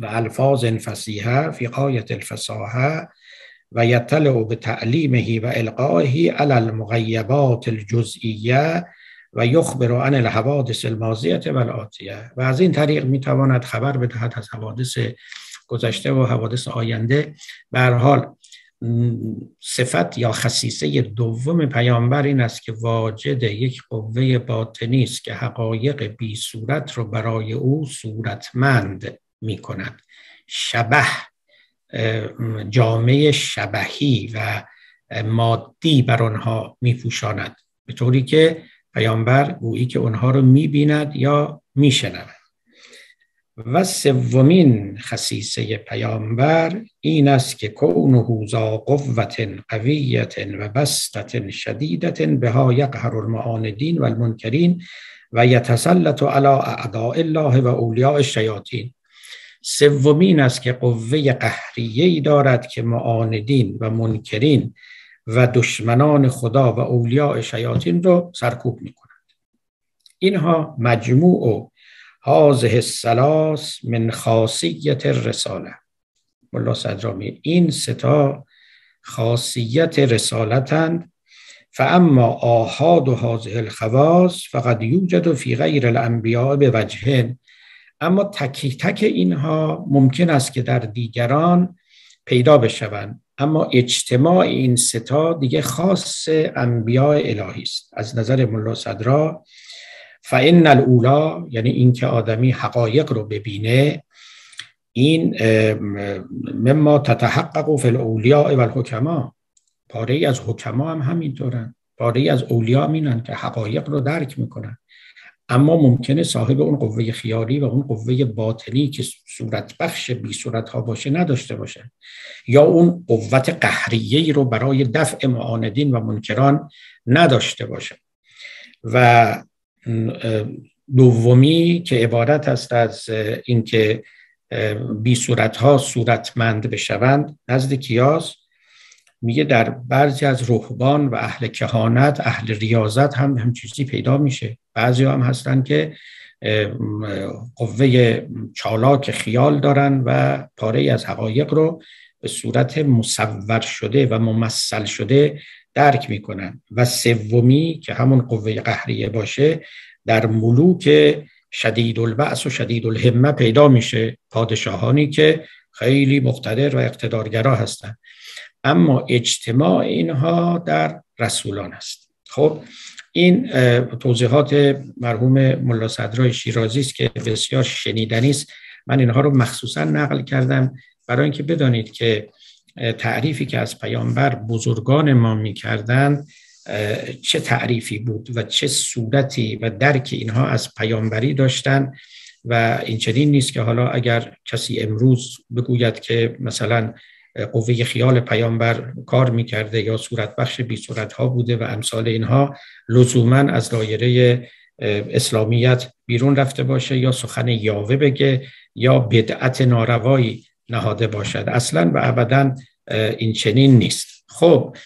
A: و الفاظ فسیحه فی قایت الفصاحه و یطلع به تعلیمه و القائه علی المغیبات الجزئیه و یخبر عن الحوادث الماضیه و الاتیه و از این طریق می‌تواند خبر بدهد از حوادث گذشته و حوادث آینده. به حال صفت یا خصیصه دوم پیامبر این است که واجد یک قوه باطنی است که حقایق بی صورت رو برای او صورتمند می کند شبه جامعه شبهی و مادی بر آنها می پوشاند به طوری که پیامبر گویی که آنها رو می بیند یا می شند. و سومین خصیصه پیامبر این است که کونه ذا قوت قویت و بستت شدیدت بها یقهر المعاندین و المنکرین و یتسلط علی اعداء الله و اولیاء الشیاطین سومین است که قوه قهریه دارد که معاندین و منکرین و دشمنان خدا و اولیاء شیاطین رو سرکوب می کنند. اینها مجموع هازه السلاس من خاصیت رساله ملا صدرامی این ستا خاصیت رسالتند فاما آهاد و هازه الخواص فقط یوجد فی غیر الانبیاء به وجهن. اما تکی تک اینها ممکن است که در دیگران پیدا بشوند. اما اجتماع این ستا دیگه خاص انبیاء الهی است. از نظر ملا صدرا فان الاولا یعنی اینکه آدمی حقایق رو ببینه این مما تتحقق فی الاولیاء و الحکما پاره ای از حکما هم همینطورن. پاره ای از اولیاء مینن که حقایق رو درک می‌کنن. اما ممکنه صاحب اون قوه خیالی و اون قوه باطنی که صورت بخش بی صورت ها باشه نداشته باشه. یا اون قوت قهریه رو برای دفع معاندین و منکران نداشته باشه. و دومی که عبارت است از اینکه بی صورت ها صورتمند بشوند نزد کیاس. میگه در بعضی از رهبان و اهل کهانت اهل ریاضت هم هم چیزی پیدا میشه. بعضی هم هستن که قوه چالاک خیال دارن و پاره از حقایق رو به صورت مصور شده و ممثل شده درک می‌کنن. و سومی که همون قوه قهریه باشه در ملوک شدید البعث و شدید الهمه پیدا میشه پادشاهانی که خیلی مقتدر و اقتدارگرا هستند اما اجتماع اینها در رسولان است. خب این توضیحات مرحوم ملا صدرای شیرازی است که بسیار شنیدنی است. من اینها رو مخصوصا نقل کردم برای اینکه بدانید که تعریفی که از پیامبر بزرگان ما می‌کردن چه تعریفی بود و چه صورتی و درک اینها از پیامبری داشتن و این چنین نیست که حالا اگر کسی امروز بگوید که مثلا قوه خیال پیامبر کار می‌کرده یا صورت بخش بی صورت ها بوده و امثال اینها لزوما از دایره اسلامیت بیرون رفته باشه یا سخن یاوه بگه یا بدعت ناروایی نهاده باشد. اصلا و ابدا این چنین نیست. خب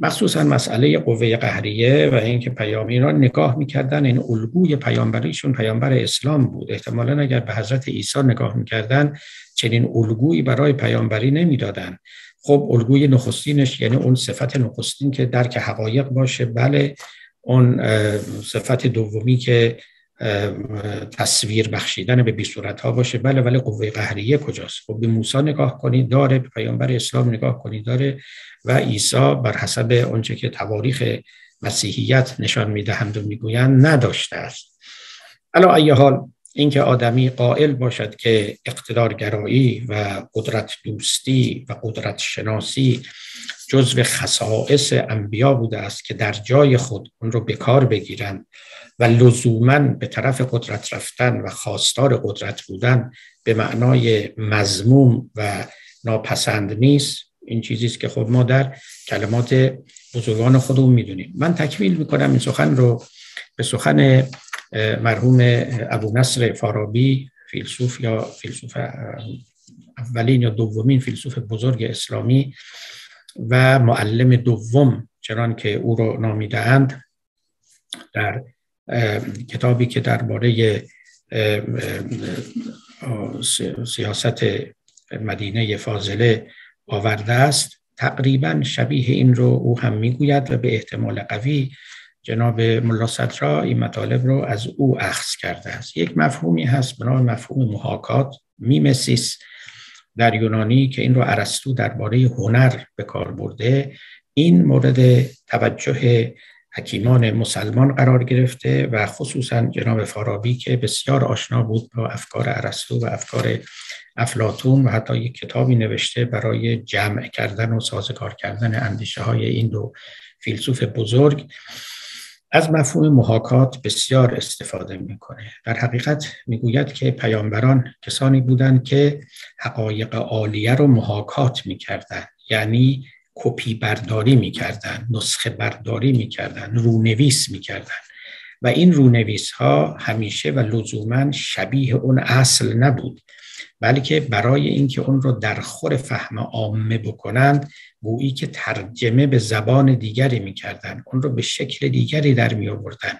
A: مخصوصا مسئله قوه قهریه و اینکه پیامی را نگاه می‌کردن این الگوی پیامبریشون پیامبر اسلام بود. احتمالا اگر به حضرت عیسی نگاه می‌کردن چنین الگویی برای پیامبری نمی‌دادن. خب الگوی نخستینش یعنی اون صفت نخستین که درک حقایق باشه. بله اون صفت دومی که تصویر بخشیدن به بی صورت ها باشه. بله ولی قوه قهریه کجاست؟ خب به موسی نگاه کنید داره به پیامبر اسلام نگاه کنید داره. و عیسی بر حسب آنچه که تواریخ مسیحیت نشان می‌دهند و می‌گویند نداشته است. علا ای حال اینکه آدمی قائل باشد که اقتدارگرایی و قدرت دوستی و قدرت شناسی جزو خصائص انبیا بوده است که در جای خود اون رو به کار بگیرند و لزوما به طرف قدرت رفتن و خواستار قدرت بودن به معنای مزموم و ناپسند نیست. این چیزی است که خب ما در کلمات بزرگان خودمون می‌دونیم. من تکمیل می‌کنم این سخن رو به سخن مرحوم ابو نصر فارابی فیلسوف یا فیلسوف اولین یا دومین فیلسوف بزرگ اسلامی و معلم دوم چنان که او رو نامیدهاند در کتابی که درباره سیاست مدینه فاضله آورده است. تقریبا شبیه این رو او هم می‌گوید و به احتمال قوی جناب ملا صدرا این مطالب رو از او اخذ کرده است. یک مفهومی هست به نام مفهوم محاکات. میمسیس در یونانی که این رو ارسطو درباره هنر به کار برده این مورد توجه حکیمان مسلمان قرار گرفته و خصوصا جناب فارابی که بسیار آشنا بود با افکار ارسطو و افکار افلاتون و حتی یک کتابی نوشته برای جمع کردن و سازگار کردن اندیشه های این دو فیلسوف بزرگ. از مفهوم محاکات بسیار استفاده می‌کنه. در حقیقت می‌گوید که پیامبران کسانی بودند که حقایق عالیه رو محاکات می‌کردند. یعنی کپی برداری می‌کردن نسخه برداری می‌کردن رونویس می‌کردن. و این رونویس ها همیشه و لزوما شبیه اون اصل نبود. بلکه برای اینکه اون رو در خور فهم عامه بکنند گویی که ترجمه به زبان دیگری می‌کردن اون رو به شکل دیگری در می آوردن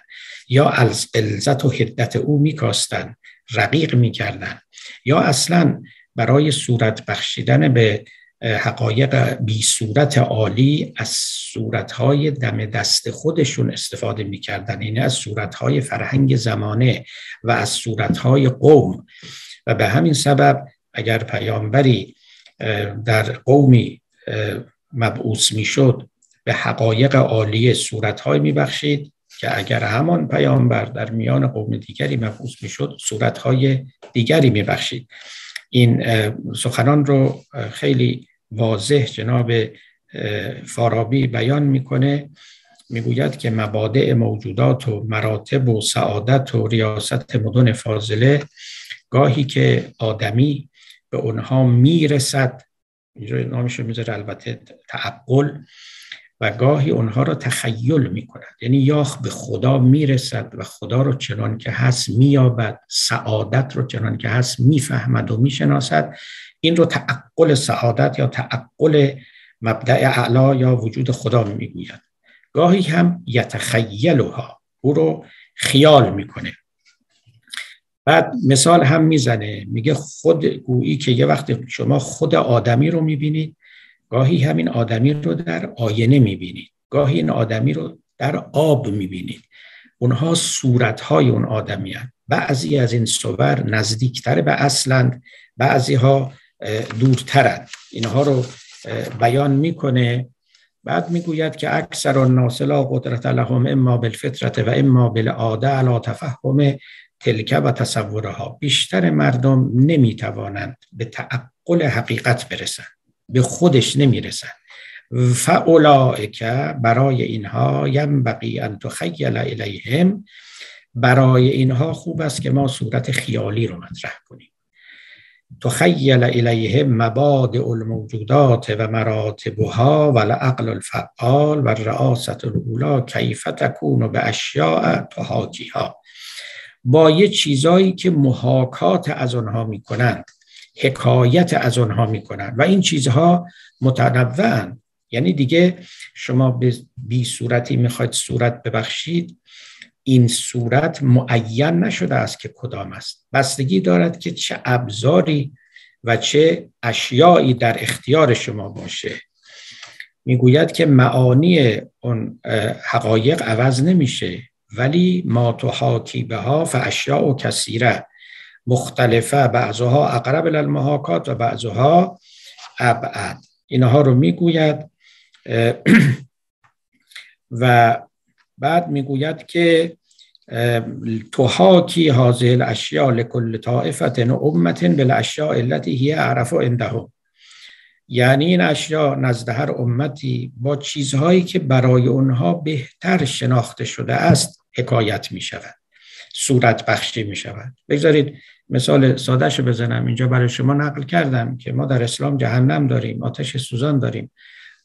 A: یا از الزت و حدت او میکاستن رقیق می‌کردن. یا اصلا برای صورت بخشیدن به حقایق بی صورت عالی از صورتهای دم دست خودشون استفاده می‌کردن. یعنی از صورتهای فرهنگ زمانه و از صورتهای قوم. و به همین سبب اگر پیامبری در قومی مبعوث می‌شد به حقایق عالی صورتهای میبخشید که اگر همان پیامبر در میان قوم دیگری مبعوث می‌شد صورتهای دیگری میبخشید. این سخنان رو خیلی واضح جناب فارابی بیان می‌کنه. می‌گوید که مبادع موجودات و مراتب و سعادت و ریاست مدن فاضله گاهی که آدمی به اونها می‌رسد اینجا نامش می‌ذاره البته تعقل و گاهی اونها را تخیل می‌کند. یعنی یاخ به خدا می‌رسد و خدا رو چنان که هست مییابد سعادت رو چنان که هست می‌فهمد و می‌شناسد. این رو تعقل سعادت یا تعقل مبدع اعلا یا وجود خدا می‌گوید. گاهی هم یتخیلها او رو خیال می‌کنه. بعد مثال هم می‌زنه. میگه خود گویی که یه وقت شما خود آدمی رو می‌بینید گاهی همین آدمی رو در آینه می‌بینید. گاهی این آدمی رو در آب می‌بینید. اونها صورتهای اون آدمی هست. بعضی از این صور نزدیکتر به اصلند. بعضی ها دورترند. اینها رو بیان می‌کنه. بعد می‌گوید که اکثر الناس لا قدرت لهم اما بالفطرت و اما بالعاده علی تفهم تلکه و تصورها. بیشتر مردم نمی‌توانند به تعقل حقیقت برسند. به خودش نمی‌رسند که برای اینها ینبغی ان تخیل الیهم برای اینها خوب است که ما صورت خیالی رو مطرح کنیم. تخیل الیهم مبادع الموجودات و مراتبها و العقل الفعال و رعاست الاولا کیف تکون به اشیاء تحاکیها با یه چیزایی که محاکات از آنها می‌کنند. حکایت از آنها می‌کنند و این چیزها متنوعن. یعنی دیگه شما به بی صورتی می‌خواید صورت ببخشید این صورت معین نشده است که کدام است. بستگی دارد که چه ابزاری و چه اشیایی در اختیار شما باشه. می‌گوید که معانی اون حقایق عوض نمیشه ولی ما تو حاکی به ها و اشیاء و کثیره. مختلفه. بعضها اقرب المحاکات و بعضها ابعد. اینها رو می‌گوید و بعد می‌گوید که توحاکی حاضر الاشیاء لکل طائفت و امت بالاشیاء التي هی عرف عندهم یعنی این اشیاء نزد هر امتی با چیزهایی که برای اونها بهتر شناخته شده است حکایت می شود صورت بخشی می شود بگذارید مثال سادهش بزنم. اینجا برای شما نقل کردم که ما در اسلام جهنم داریم آتش سوزان داریم.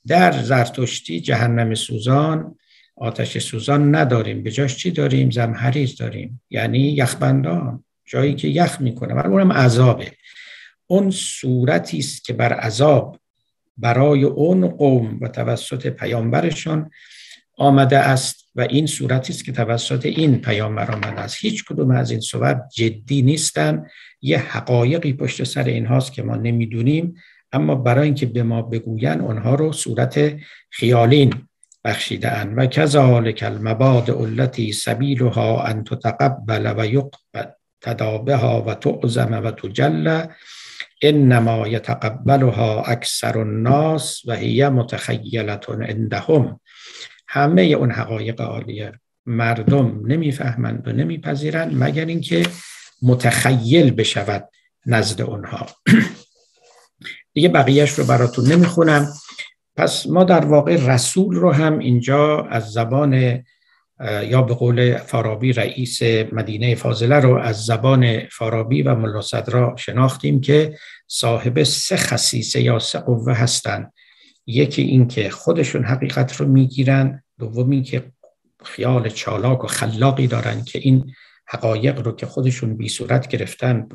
A: در زرتشتی جهنم سوزان آتش سوزان نداریم. به جاش چی داریم؟ زمحریز داریم. یعنی یخبندان. جایی که یخ می‌کنه. و اونم عذابه. اون صورتی است که بر عذاب برای اون قوم و توسط پیامبرشان آمده است و این صورتی است که توسط این پیامبر آمده است. هیچ کدوم از این صور جدی نیستن. یه حقایقی پشت سر اینهاست که ما نمی‌دونیم اما برای اینکه به ما بگوین اونها رو صورت خیالین بخشیدن و کذالک المباد التي سبیلها ان تتقبل و یقبل تدابها و تعظم و تجل. انما یتقبلها اکثر الناس و هی متخیلت عندهم. همه اون حقایق عالیه. مردم نمی‌فهمند و نمیپذیرند مگر اینکه متخیل بشود نزد اونها. دیگه بقیهش رو براتون نمی‌خونم. پس ما در واقع رسول رو هم اینجا از زبان یا به قول فارابی رئیس مدینه فاضله رو از زبان فارابی و ملا صدرا شناختیم که صاحب سه خصیصه یا سه قوه هستند. یکی این که خودشون حقیقت رو می‌گیرن دوم این که خیال چالاک و خلاقی دارن که این حقایق رو که خودشون بی صورت گرفتن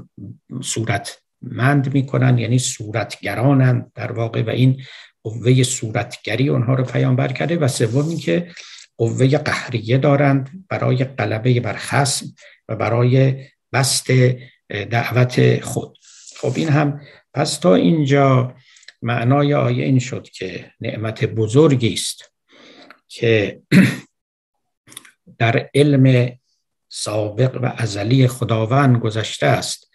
A: صورت مند می‌کنن یعنی صورتگرانن در واقع و این قوه صورتگری اونها رو پیامبر کرده و سوم این که قوه قهریه دارند برای غلبه بر خصم و برای بست دعوت خود. خب این هم پس تا اینجا معنای آیه این شد که نعمت بزرگی است که در علم سابق و ازلی خداوند گذشته است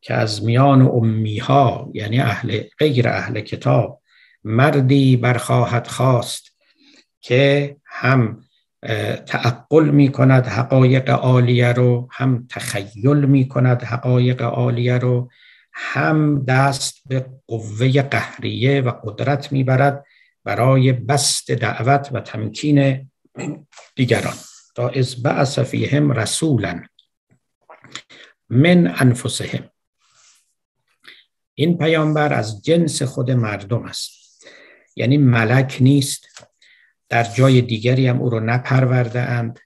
A: که از میان امیها یعنی اهل غیر اهل کتاب مردی برخواهد خواست که هم تعقل می کند حقایق عالیه رو هم تخیل می کند حقایق عالیه رو هم دست به قوه قهریه و قدرت می‌برد برای بست دعوت و تمکین دیگران. تا از بعث فیهم رسولا من انفسهم. این پیامبر از جنس خود مردم است. یعنی ملک نیست. در جای دیگری هم او رو نپرورده اند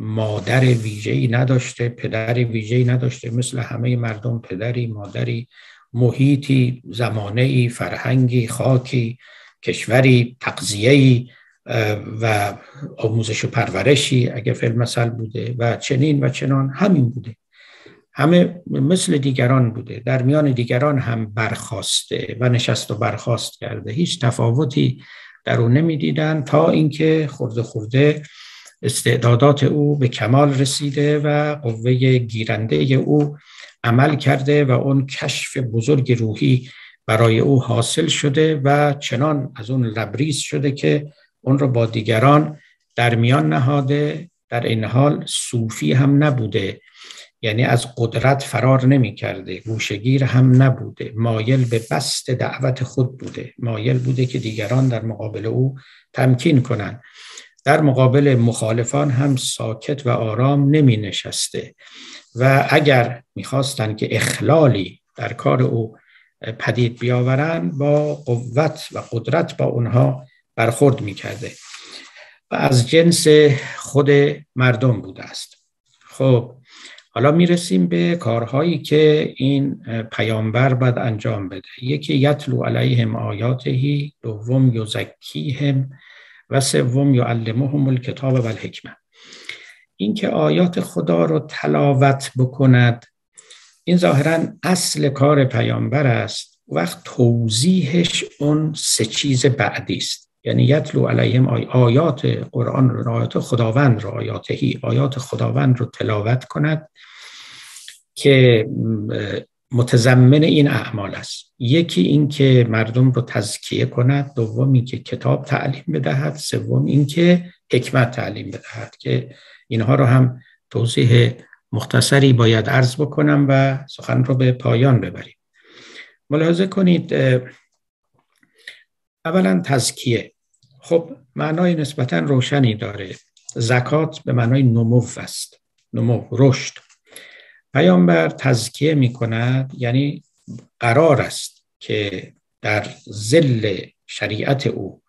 A: مادر ویژه‌ای نداشته پدر ویژه‌ای نداشته مثل همه مردم پدری مادری محیطی زمانه‌ای فرهنگی خاکی کشوری تقضیه‌ای و آموزش و پرورشی اگه فعل مثل بوده و چنین و چنان همین بوده. همه مثل دیگران بوده. در میان دیگران هم برخواسته و نشست و برخواست کرده. هیچ تفاوتی در او نمی‌دیدن تا اینکه خورده خورده استعدادات او به کمال رسیده و قوه گیرنده او عمل کرده و اون کشف بزرگ روحی برای او حاصل شده و چنان از اون لبریز شده که اون رو با دیگران در میان نهاده در این حال صوفی هم نبوده. یعنی از قدرت فرار نمی کرده گوشگیر هم نبوده مایل به بست دعوت خود بوده. مایل بوده که دیگران در مقابل او تمکین کنند در مقابل مخالفان هم ساکت و آرام نمی نشسته. و اگر می‌خواستند که اخلالی در کار او پدید بیاورند با قوت و قدرت با اونها برخورد می‌کرده. و از جنس خود مردم بوده است. خب حالا می‌رسیم به کارهایی که این پیامبر باید انجام بده. یکی یتلو علیهم آیاتهی دوم یزکیهم. و سوم یعلمهم الکتاب و الحکمه. این که آیات خدا رو تلاوت بکند این ظاهرا اصل کار پیامبر است وقت توضیحش اون سه چیز بعدی است. یعنی یتلو علیهم آیات قرآن رو آیات خداوند رو آیاتهی آیات خداوند رو تلاوت کند که متضمن این اعمال است. یکی این که مردم رو تزکیه کند دوم این که کتاب تعلیم بدهد سوم این که حکمت تعلیم بدهد که اینها رو هم توضیح مختصری باید عرض بکنم و سخن رو به پایان ببریم. ملاحظه کنید اولا تزکیه. خب معنای نسبتا روشنی داره. زکات به معنای نمو است. نمو رشد. پیامبر تزکیه می کند یعنی قرار است که در زل شریعت او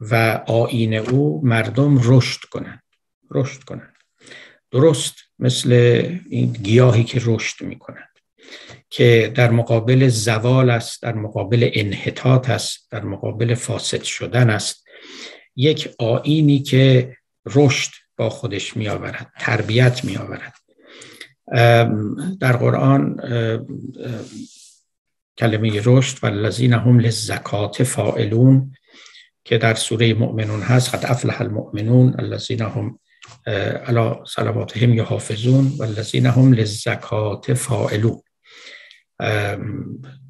A: و آین او مردم رشد کنند. رشد کنند. درست مثل این گیاهی که رشد می کنند که در مقابل زوال است در مقابل انحطاط است در مقابل فاسد شدن است. یک آینی که رشد با خودش می آورد تربیت می آورد در قرآن کلمه رشد و الذین هم للزکات فائلون که در سوره مؤمنون هست قد افلح المؤمنون الذین هم علی صلواتهم یحافظون و الذین هم للزکات فائلون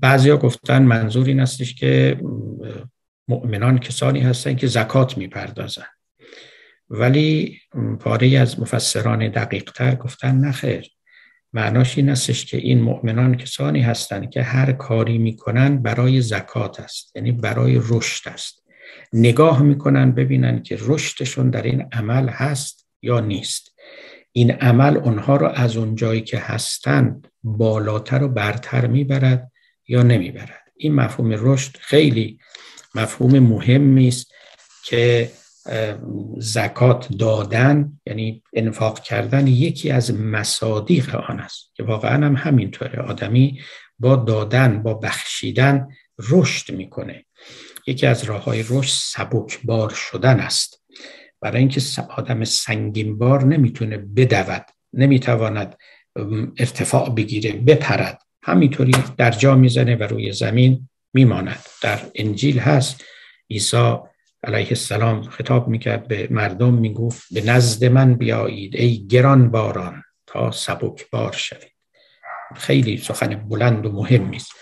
A: بعضیا گفتن منظور این استش که مؤمنان کسانی هستند که زکات می‌پردازند ولی پاره از مفسران دقیق تر گفتن نخیر معناش این استش که این مؤمنان کسانی هستند که هر کاری می‌کنن برای زکات است یعنی برای رشد است. نگاه می‌کنن ببینن که رشدشون در این عمل هست یا نیست. این عمل اونها رو از اون جایی که هستند بالاتر و برتر می‌برد یا نمی‌برد. این مفهوم رشد خیلی مفهوم مهمی است که زکات دادن یعنی انفاق کردن یکی از مصادیق آن است که واقعا هم همینطوره. آدمی با دادن با بخشیدن رشد می‌کنه. یکی از راه های رشد سبک بار شدن است. برای اینکه آدم سنگین بار نمی‌تونه بدود نمی‌تواند ارتفاع بگیره بپرد. همینطوری در جا می‌زنه و روی زمین میماند. در انجیل هست عیسی علیه السلام خطاب می‌کرد به مردم می‌گفت به نزد من بیایید ای گران باران تا سبک بار شوید. خیلی سخن بلند و مهمی است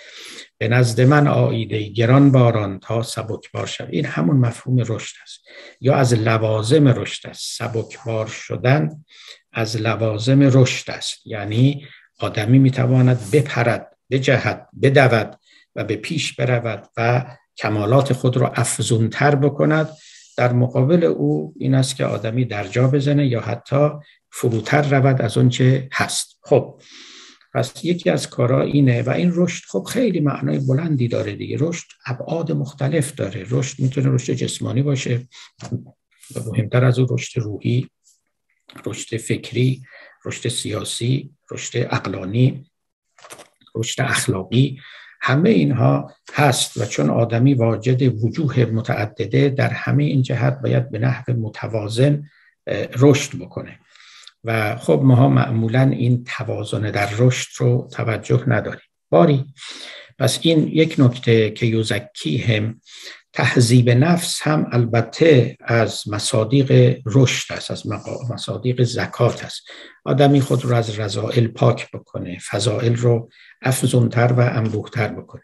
A: به نزد من آیده گران باران تا سبک بار شوید. این همون مفهوم رشد است. یا از لوازم رشد است. سبک بار شدن از لوازم رشد است. یعنی آدمی می‌تواند بپرد بجهد بدود و به پیش برود و کمالات خود را افزونتر بکند در مقابل او این است که آدمی درجا بزنه یا حتی فروتر رود از چه هست. خب پس یکی از کارا اینه و این رشد خب خیلی معنای بلندی داره دیگه. رشد ابعاد مختلف داره. رشد می‌تونه رشد جسمانی باشه و مهمتر از او رشد روحی رشد فکری رشد سیاسی رشد اقلانی رشد اخلاقی همه اینها هست و چون آدمی واجد وجوه متعدده در همه این جهت باید به نحو متوازن رشد بکنه. و خب ما معمولا این توازن در رشد رو توجه نداریم. باری. پس این یک نکته که یوزکی هم تهذیب نفس هم البته از مصادیق رشد است از مصادیق زکات است. آدمی خود رو از رضائل پاک بکنه فضائل رو افزونتر و انبوهتر بکنه.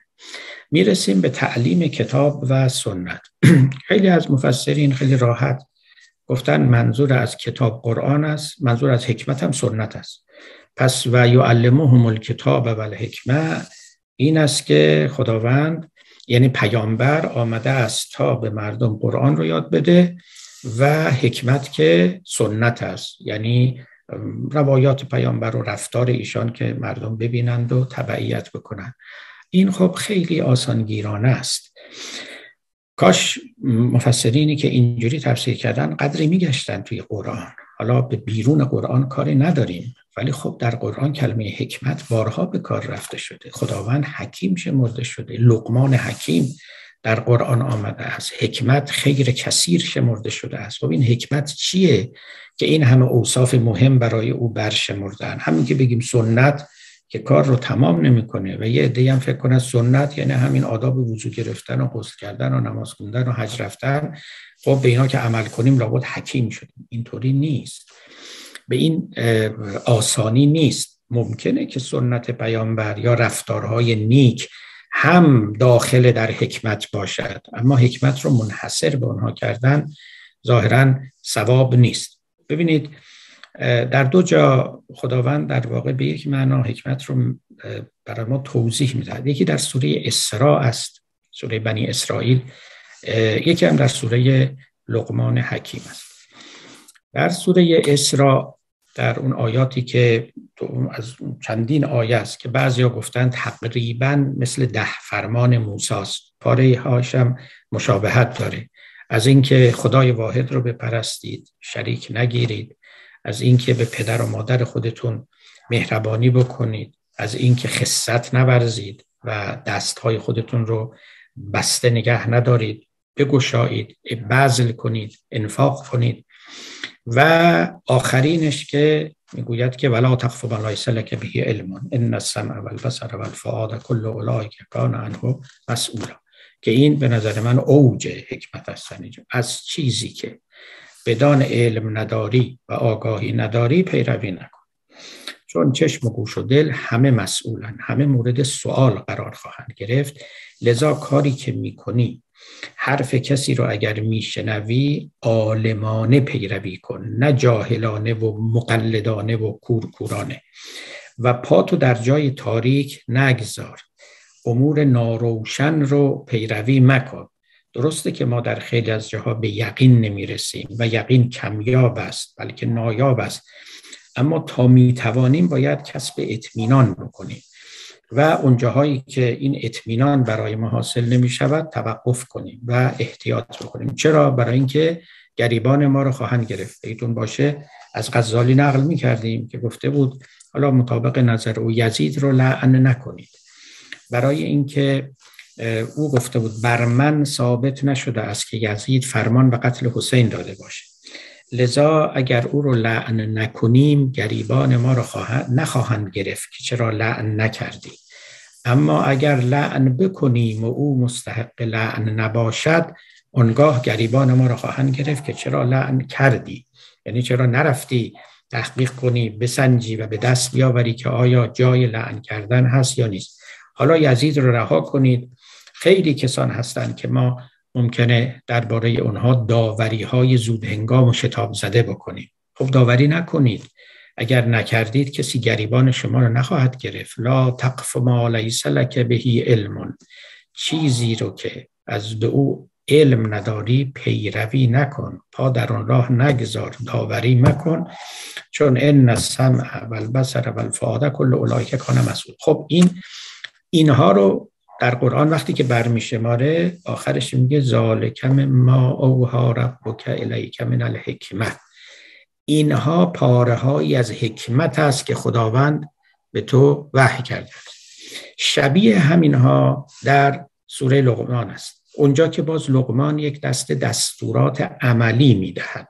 A: می‌رسیم به تعلیم کتاب و سنت. خیلی از مفسرین خیلی راحت گفتن منظور از کتاب قرآن است منظور از حکمت هم سنت است. پس و یعلمهم الکتاب و الحکمه این است که خداوند یعنی پیامبر آمده است تا به مردم قرآن رو یاد بده و حکمت که سنت است. یعنی روایات پیامبر و رفتار ایشان که مردم ببینند و تبعیت بکنند. این خب خیلی آسانگیرانه است. کاش مفسرینی که اینجوری تفسیر کردن قدری میگشتن توی قرآن. حالا به بیرون قرآن کاری نداریم. ولی خب در قرآن کلمه حکمت بارها به کار رفته شده. خداوند حکیم شمرده شده. لقمان حکیم در قرآن آمده است. حکمت خیر کثیر شمرده شده است. خب این حکمت چیه که این همه اوصاف مهم برای او برشمردن همین که بگیم سنت که کار رو تمام نمی‌کنه و یه عده هم فکر کنه سنت یعنی همین آداب وضو گرفتن و غسل کردن و نماز خوندن و حج رفتن خب به اینا که عمل کنیم لابد حکیم شدیم. اینطوری نیست. به این آسانی نیست. ممکنه که سنت پیامبر یا رفتارهای نیک هم داخل در حکمت باشد اما حکمت رو منحصر به آنها کردن ظاهرا ثواب نیست. ببینید در دو جا خداوند در واقع به یک معنا حکمت رو برای ما توضیح می‌دهد. یکی در سوره اسراء است سوره بنی اسرائیل. یکی هم در سوره لقمان حکیم است. در سوره اسراء در اون آیاتی که از چندین آیه است که بعضیا گفتند تقریبا مثل ده فرمان موساست. پاره هاشم مشابهت داره. از اینکه خدای واحد رو بپرستید شریک نگیرید. از اینکه به پدر و مادر خودتون مهربانی بکنید. از اینکه خصت نورزید و دستهای خودتون رو بسته نگه ندارید. بگشایید بذل کنید انفاق کنید. و آخرینش که می‌گوید که ولا تخف ما لیس به علم ان السمع والبصر والفؤاد كل اولئک کان عنه مسئولا. که این به نظر من اوج حکمت است از چیزی که بدان علم نداری و آگاهی نداری پیروی نکن. چون چشم و گوش و دل همه مسئولن همه مورد سوال قرار خواهند گرفت. لذا کاری که می‌کنی حرف کسی رو اگر میشنوی عالمانه پیروی کن نه جاهلانه و مقلدانه و کورکورانه. و پاتو در جای تاریک نگذار. امور ناروشن رو پیروی مکن. درسته که ما در خیلی از جاها به یقین نمی‌رسیم و یقین کمیاب است بلکه نایاب است. اما تا می‌توانیم باید کسب اطمینان بکنیم. و اونجاهایی که این اطمینان برای ما حاصل نمی شود توقف کنیم و احتیاط بکنیم. چرا؟ برای اینکه گریبان ما رو خواهند گرفت. ایتون باشه از غزالی نقل می کردیم که گفته بود حالا مطابق نظر او یزید رو لعن نکنید. برای اینکه او گفته بود بر من ثابت نشده است که یزید فرمان به قتل حسین داده باشه. لذا اگر او رو لعن نکنیم گریبان ما رو نخواهند گرفت که چرا لعن نکردی اما اگر لعن بکنیم و او مستحق لعن نباشد اونگاه گریبان ما رو خواهند گرفت که چرا لعن کردی؟ یعنی چرا نرفتی تحقیق کنی بسنجی و به دست بیاوری که آیا جای لعن کردن هست یا نیست؟ حالا یزید رو رها کنید. خیلی کسان هستند که ما ممکنه درباره اونها داوری های زود هنگام و شتاب زده بکنیم خب داوری نکنید. اگر نکردید کسی گریبان شما رو نخواهد گرفت. لا تقف ما لیس لک بهی علم. چیزی رو که از دو علم نداری پیروی نکن. پا در آن راه نگذار. داوری مکن. چون ان السمع والبصر والفؤاد کل اولئک کان مسئول. خب این اینها رو در قرآن وقتی که برمیشماره آخرش میگه ذالکم ما اوها ربک الیک من الحکمه اینها پاره از حکمت است که خداوند به تو وحی کرده. شبیه همینها در سوره لقمان است. اونجا که باز لقمان یک دست دستورات عملی می‌دهد.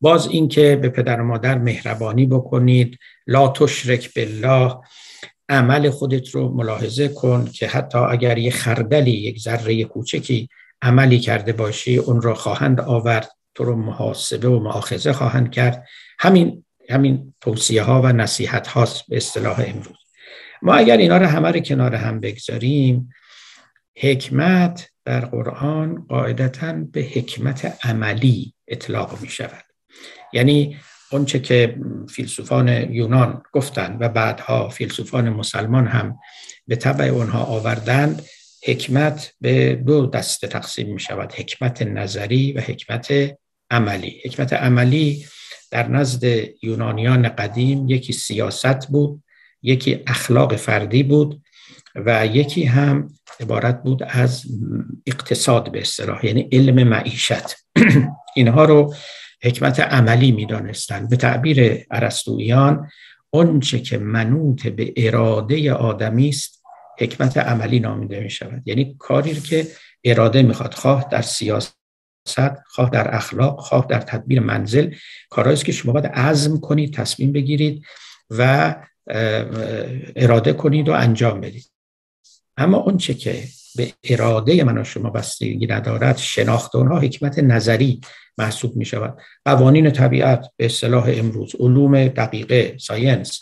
A: باز اینکه به پدر و مادر مهربانی بکنید لا تشرک بالله عمل خودت رو ملاحظه کن که حتی اگر یه خردلی یک ذره کوچکی عملی کرده باشی اون رو خواهند آورد تو رو محاسبه و معاخذه خواهند کرد. همین همین توصیه ها و نصیحت هاست به اصطلاح امروز. ما اگر اینا رو همه رو کنار هم بگذاریم حکمت در قرآن قاعدتا به حکمت عملی اطلاق می شود یعنی اونچه که فیلسوفان یونان گفتند و بعدها فیلسوفان مسلمان هم به طبع اونها آوردند حکمت به دو دسته تقسیم می شود حکمت نظری و حکمت عملی. حکمت عملی در نزد یونانیان قدیم یکی سیاست بود یکی اخلاق فردی بود و یکی هم عبارت بود از اقتصاد به اصطلاح یعنی علم معیشت. اینها رو حکمت عملی می‌دانستند. به تعبیر ارسطویان آنچه که منوط به اراده آدمی است حکمت عملی نامیده می شود یعنی کاری که اراده می‌خواد خواه در سیاست خواه در اخلاق خواه در تدبیر منزل کارهایی که شما باید عزم کنید تصمیم بگیرید و اراده کنید و انجام بدید. اما اونچه که به اراده من و شما بستگی ندارد شناخت اونها حکمت نظری محسوب می شود قوانین طبیعت به اصطلاح امروز علوم دقیقه ساینس.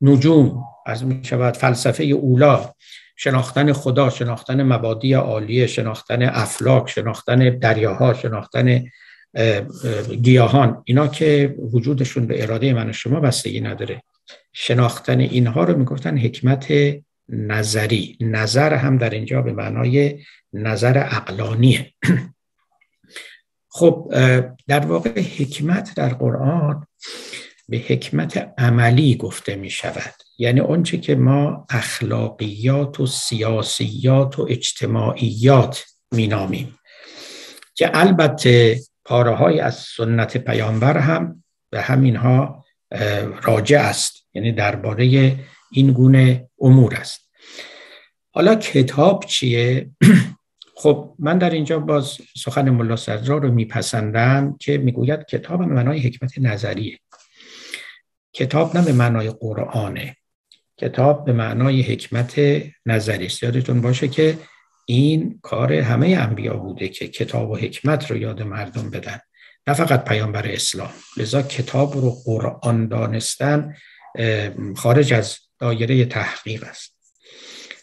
A: نجوم از می شود فلسفه اولا شناختن خدا شناختن مبادی عالیه شناختن افلاک شناختن دریاها شناختن گیاهان. اینا که وجودشون به اراده من و شما بستگی نداره. شناختن اینها رو می‌گفتن حکمت نظری. نظر هم در اینجا به معنای نظر عقلانیه. خب در واقع حکمت در قرآن به حکمت عملی گفته می شود. یعنی آنچه که ما اخلاقیات و سیاسیات و اجتماعیات می نامیم. که البته پاره های از سنت پیامبر هم به همینها راجع است. یعنی درباره این گونه امور است. حالا کتاب چیه؟ خب من در اینجا باز سخن ملا صدرا رو میپسندم که می‌گوید کتاب به معنای حکمت نظریه. کتاب نه به معنای قرآنه. کتاب به معنای حکمت نظری است. یادتون باشه که این کار همه انبیا بوده که کتاب و حکمت رو یاد مردم بدن نه فقط پیامبر اسلام. لذا کتاب رو قرآن دانستن خارج از دایره تحقیق است.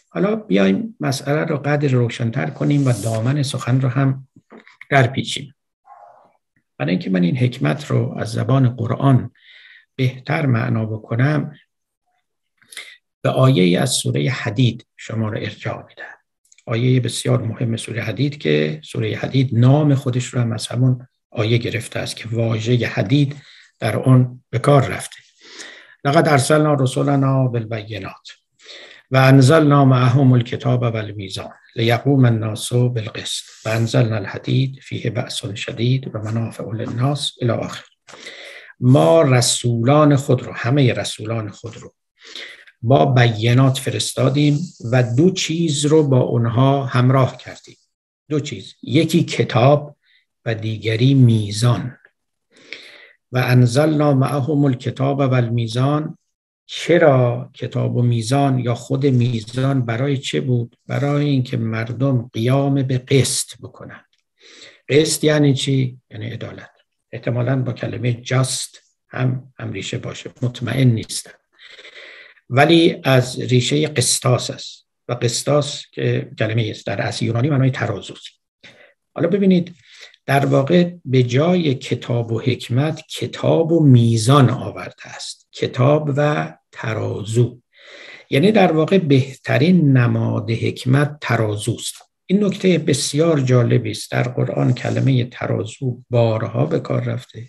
A: حالا بیایم مسئله رو قدر روشنتر کنیم و دامن سخن رو هم در پیچیم برای اینکه من این حکمت رو از زبان قرآن بهتر معنا بکنم به آیه از سوره حدید شما رو ارجاع میدم. آیه بسیار مهم سوره حدید که سوره حدید نام خودش رو هم از همون آیه گرفته است که واژه حدید در اون به کار رفته. لقد ارسلنا رسولنا بالبینات و انزلنا معهم الكتاب والمیزان لیقوم الناس بالقسط و انزلنا الحدید فیه بأس شدید و منافع للناس الى آخر. ما رسولان خود رو همه رسولان خود رو با بینات فرستادیم و دو چیز رو با اونها همراه کردیم. دو چیز یکی کتاب و دیگری میزان. و انزلنا معهم الکتاب و المیزان. چرا کتاب و میزان یا خود میزان برای چه بود؟ برای اینکه مردم قیام به قسط بکنند. قسط یعنی چی؟ یعنی عدالت. احتمالا با کلمه جاست هم هم ریشه باشه. مطمئن نیستم. ولی از ریشه قسطاس است. و قسطاس که کلمه است. در اصل یونانی معنای ترازوست حالا ببینید در واقع به جای کتاب و حکمت کتاب و میزان آورده است. کتاب و ترازو. یعنی در واقع بهترین نماد حکمت ترازوست. این نکته بسیار جالبی است. در قرآن کلمه ترازو بارها به کار رفته.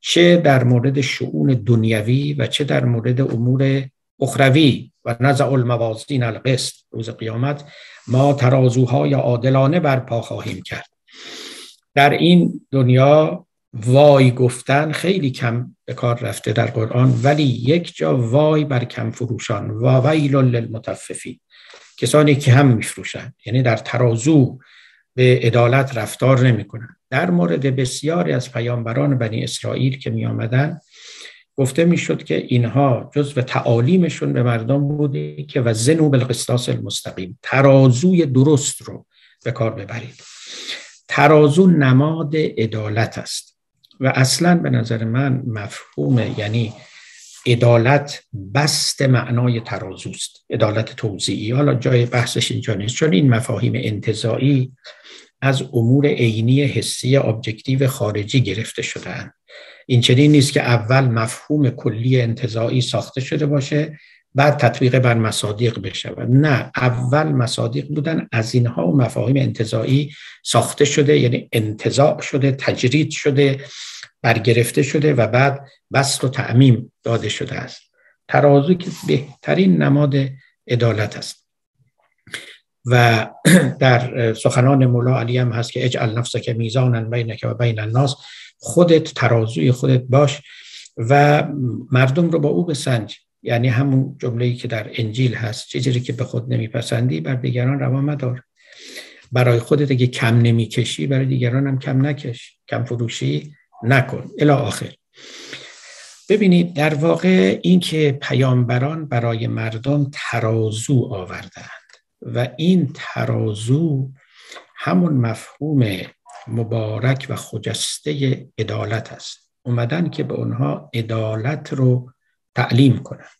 A: چه در مورد شعون دنیوی و چه در مورد امور اخروی. و نزع الموازین القسط. روز قیامت ما ترازوهای عادلانه برپا خواهیم کرد. در این دنیا وای گفتن خیلی کم به کار رفته در قرآن ولی یک جا وای بر کم فروشان و ویل للمطففین کسانی که هم میفروشند. یعنی در ترازو به عدالت رفتار نمی‌کنن در مورد بسیاری از پیامبران بنی اسرائیل که می آمدن گفته می‌شد که اینها جزو تعالیمشون به مردم بوده که و زنو بالقسطاس المستقیم ترازوی درست رو به کار ببرید. ترازو نماد عدالت است. و اصلا به نظر من مفهوم یعنی عدالت بست معنای ترازوست عدالت توضیحی حالا جای بحثش اینجا نیست. چون این مفاهیم انتظایی از امور عینی حسی ابجکتیو خارجی گرفته شدهاند. این چنین نیست که اول مفهوم کلی انتظایی ساخته شده باشه بعد تطبیق بر مصادیق بشه نه اول مصادیق بودن از اینها و مفاهیم انتظایی ساخته شده یعنی انتظاع شده تجرید شده برگرفته شده و بعد بست و تعمیم داده شده است. ترازو که بهترین نماد عدالت است. و در سخنان مولا علی هم هست که اجعل نفسک که میزانن بینک و بین الناس خودت ترازوی خودت باش و مردم رو با او بسنج. یعنی همون جمله‌ای که در انجیل هست چیزی که به خود نمیپسندی بر دیگران روا مدار. برای خودت اگه کم نمی‌کشی برای دیگران هم کم نکش. کم فروشی نکن. الی آخر. ببینید در واقع این که پیامبران برای مردم ترازو آوردند و این ترازو همون مفهوم مبارک و خجسته عدالت است. اومدن که به اونها عدالت رو تعلیم کنن.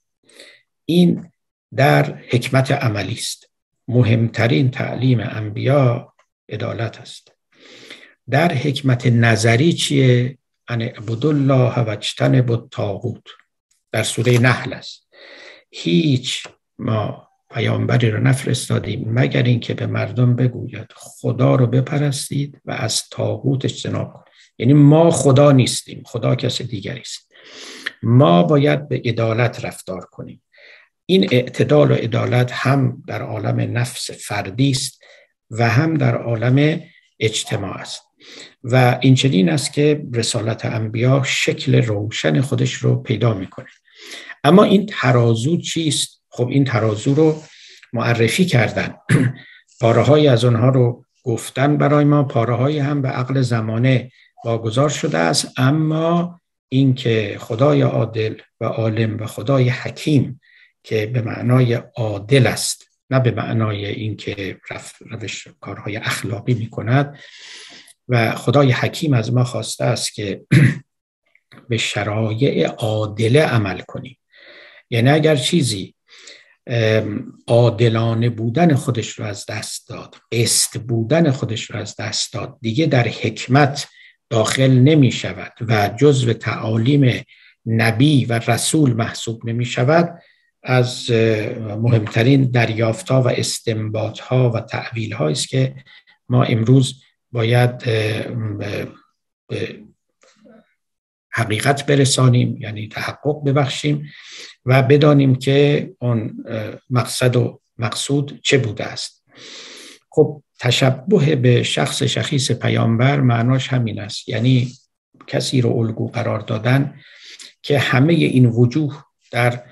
A: این در حکمت عملی است. مهمترین تعلیم انبیا عدالت است. در حکمت نظری چیه؟ ان عبدالله و بود تاغوت در سوره نحل است. هیچ ما پیامبری رو نفرستادیم مگر اینکه به مردم بگوید خدا رو بپرستید و از تاغوت اجتناب کنید. یعنی ما خدا نیستیم خدا کسی دیگری است. ما باید به عدالت رفتار کنیم. این اعتدال و عدالت هم در عالم نفس فردی است و هم در عالم اجتماع است. و این چنین است که رسالت انبیا شکل روشن خودش رو پیدا می‌کنه. اما این ترازو چیست؟ خب این ترازو رو معرفی کردن. پاره از آنها رو گفتن برای ما پاره هم به عقل زمانه واگذار شده است. اما اینکه خدای عادل و عالم و خدای حکیم که به معنای عادل است نه به معنای اینکه روش کارهای اخلاقی می کند و خدای حکیم از ما خواسته است که به شرایع عادله عمل کنیم. یعنی اگر چیزی عادلانه بودن خودش رو از دست داد است بودن خودش رو از دست داد دیگه در حکمت داخل نمی شود و جزو تعالیم نبی و رسول محسوب نمی شود از مهمترین دریافت ها و استنباط ها و تعویل است که ما امروز باید حقیقت برسانیم یعنی تحقق ببخشیم و بدانیم که اون مقصد و مقصود چه بوده است. خب تشبه به شخص شخیص پیامبر معناش همین است. یعنی کسی رو الگو قرار دادن که همه این وجوه در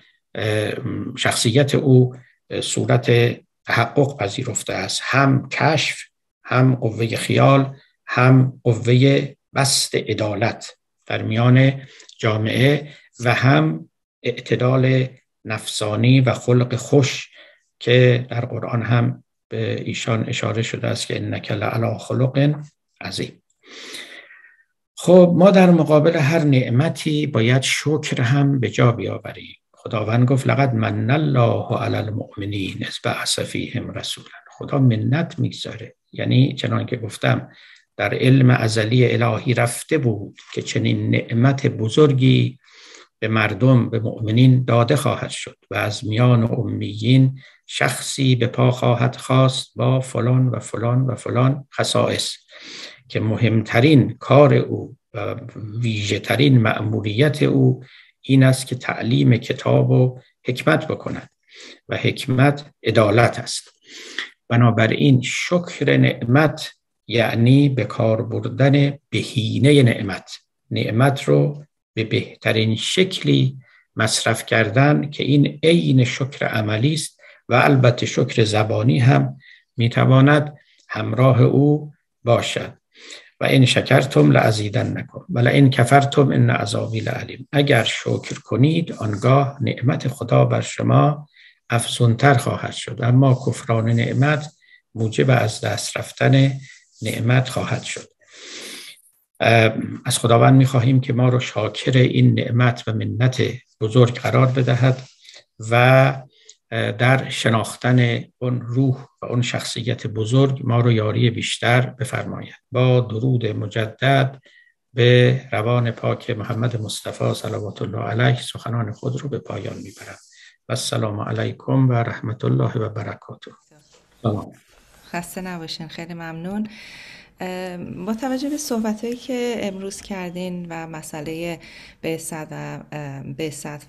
A: شخصیت او صورت تحقق پذیرفته است. هم کشف هم قوه خیال هم قوه بست عدالت در میان جامعه و هم اعتدال نفسانی و خلق خوش که در قرآن هم به ایشان اشاره شده است که انک لعلا خلق عظیم. خب ما در مقابل هر نعمتی باید شکر هم به جا بیاوریم. خداوند گفت لقد من الله علی المؤمنین از فیهم رسولا. خدا منت می‌گذاره. یعنی چنان که گفتم در علم ازلی الهی رفته بود که چنین نعمت بزرگی به مردم به مؤمنین داده خواهد شد و از میان امیین شخصی به پا خواهد خواست با فلان و فلان و فلان خصائص که مهمترین کار او و ویژه ترین مأموریت او این است که تعلیم کتاب و حکمت بکند و حکمت عدالت است. بنابراین شکر نعمت یعنی به کار بردن بهینه نعمت. نعمت رو به بهترین شکلی مصرف کردن که این عین شکر عملی است و البته شکر زبانی هم می‌تواند همراه او باشد. و این شکرتم لعزیدن نکن. ولی این کفرتم ان عذابی لعلیم اگر شکر کنید آنگاه نعمت خدا بر شما افزونتر خواهد شد. اما کفران نعمت موجب از دست رفتن نعمت خواهد شد. از خداوند می‌خواهیم که ما رو شاکر این نعمت و منت بزرگ قرار بدهد و در شناختن اون روح و اون شخصیت بزرگ ما رو یاری بیشتر بفرماید. با درود مجدد به روان پاک محمد مصطفی صلوات الله علیه سخنان خود رو به پایان می‌برم. و السلام علیکم و رحمت الله و برکاته.
B: سلام خسته نباشین خیلی ممنون. با توجه به صحبت هایی که امروز کردین و مسئله بعثت و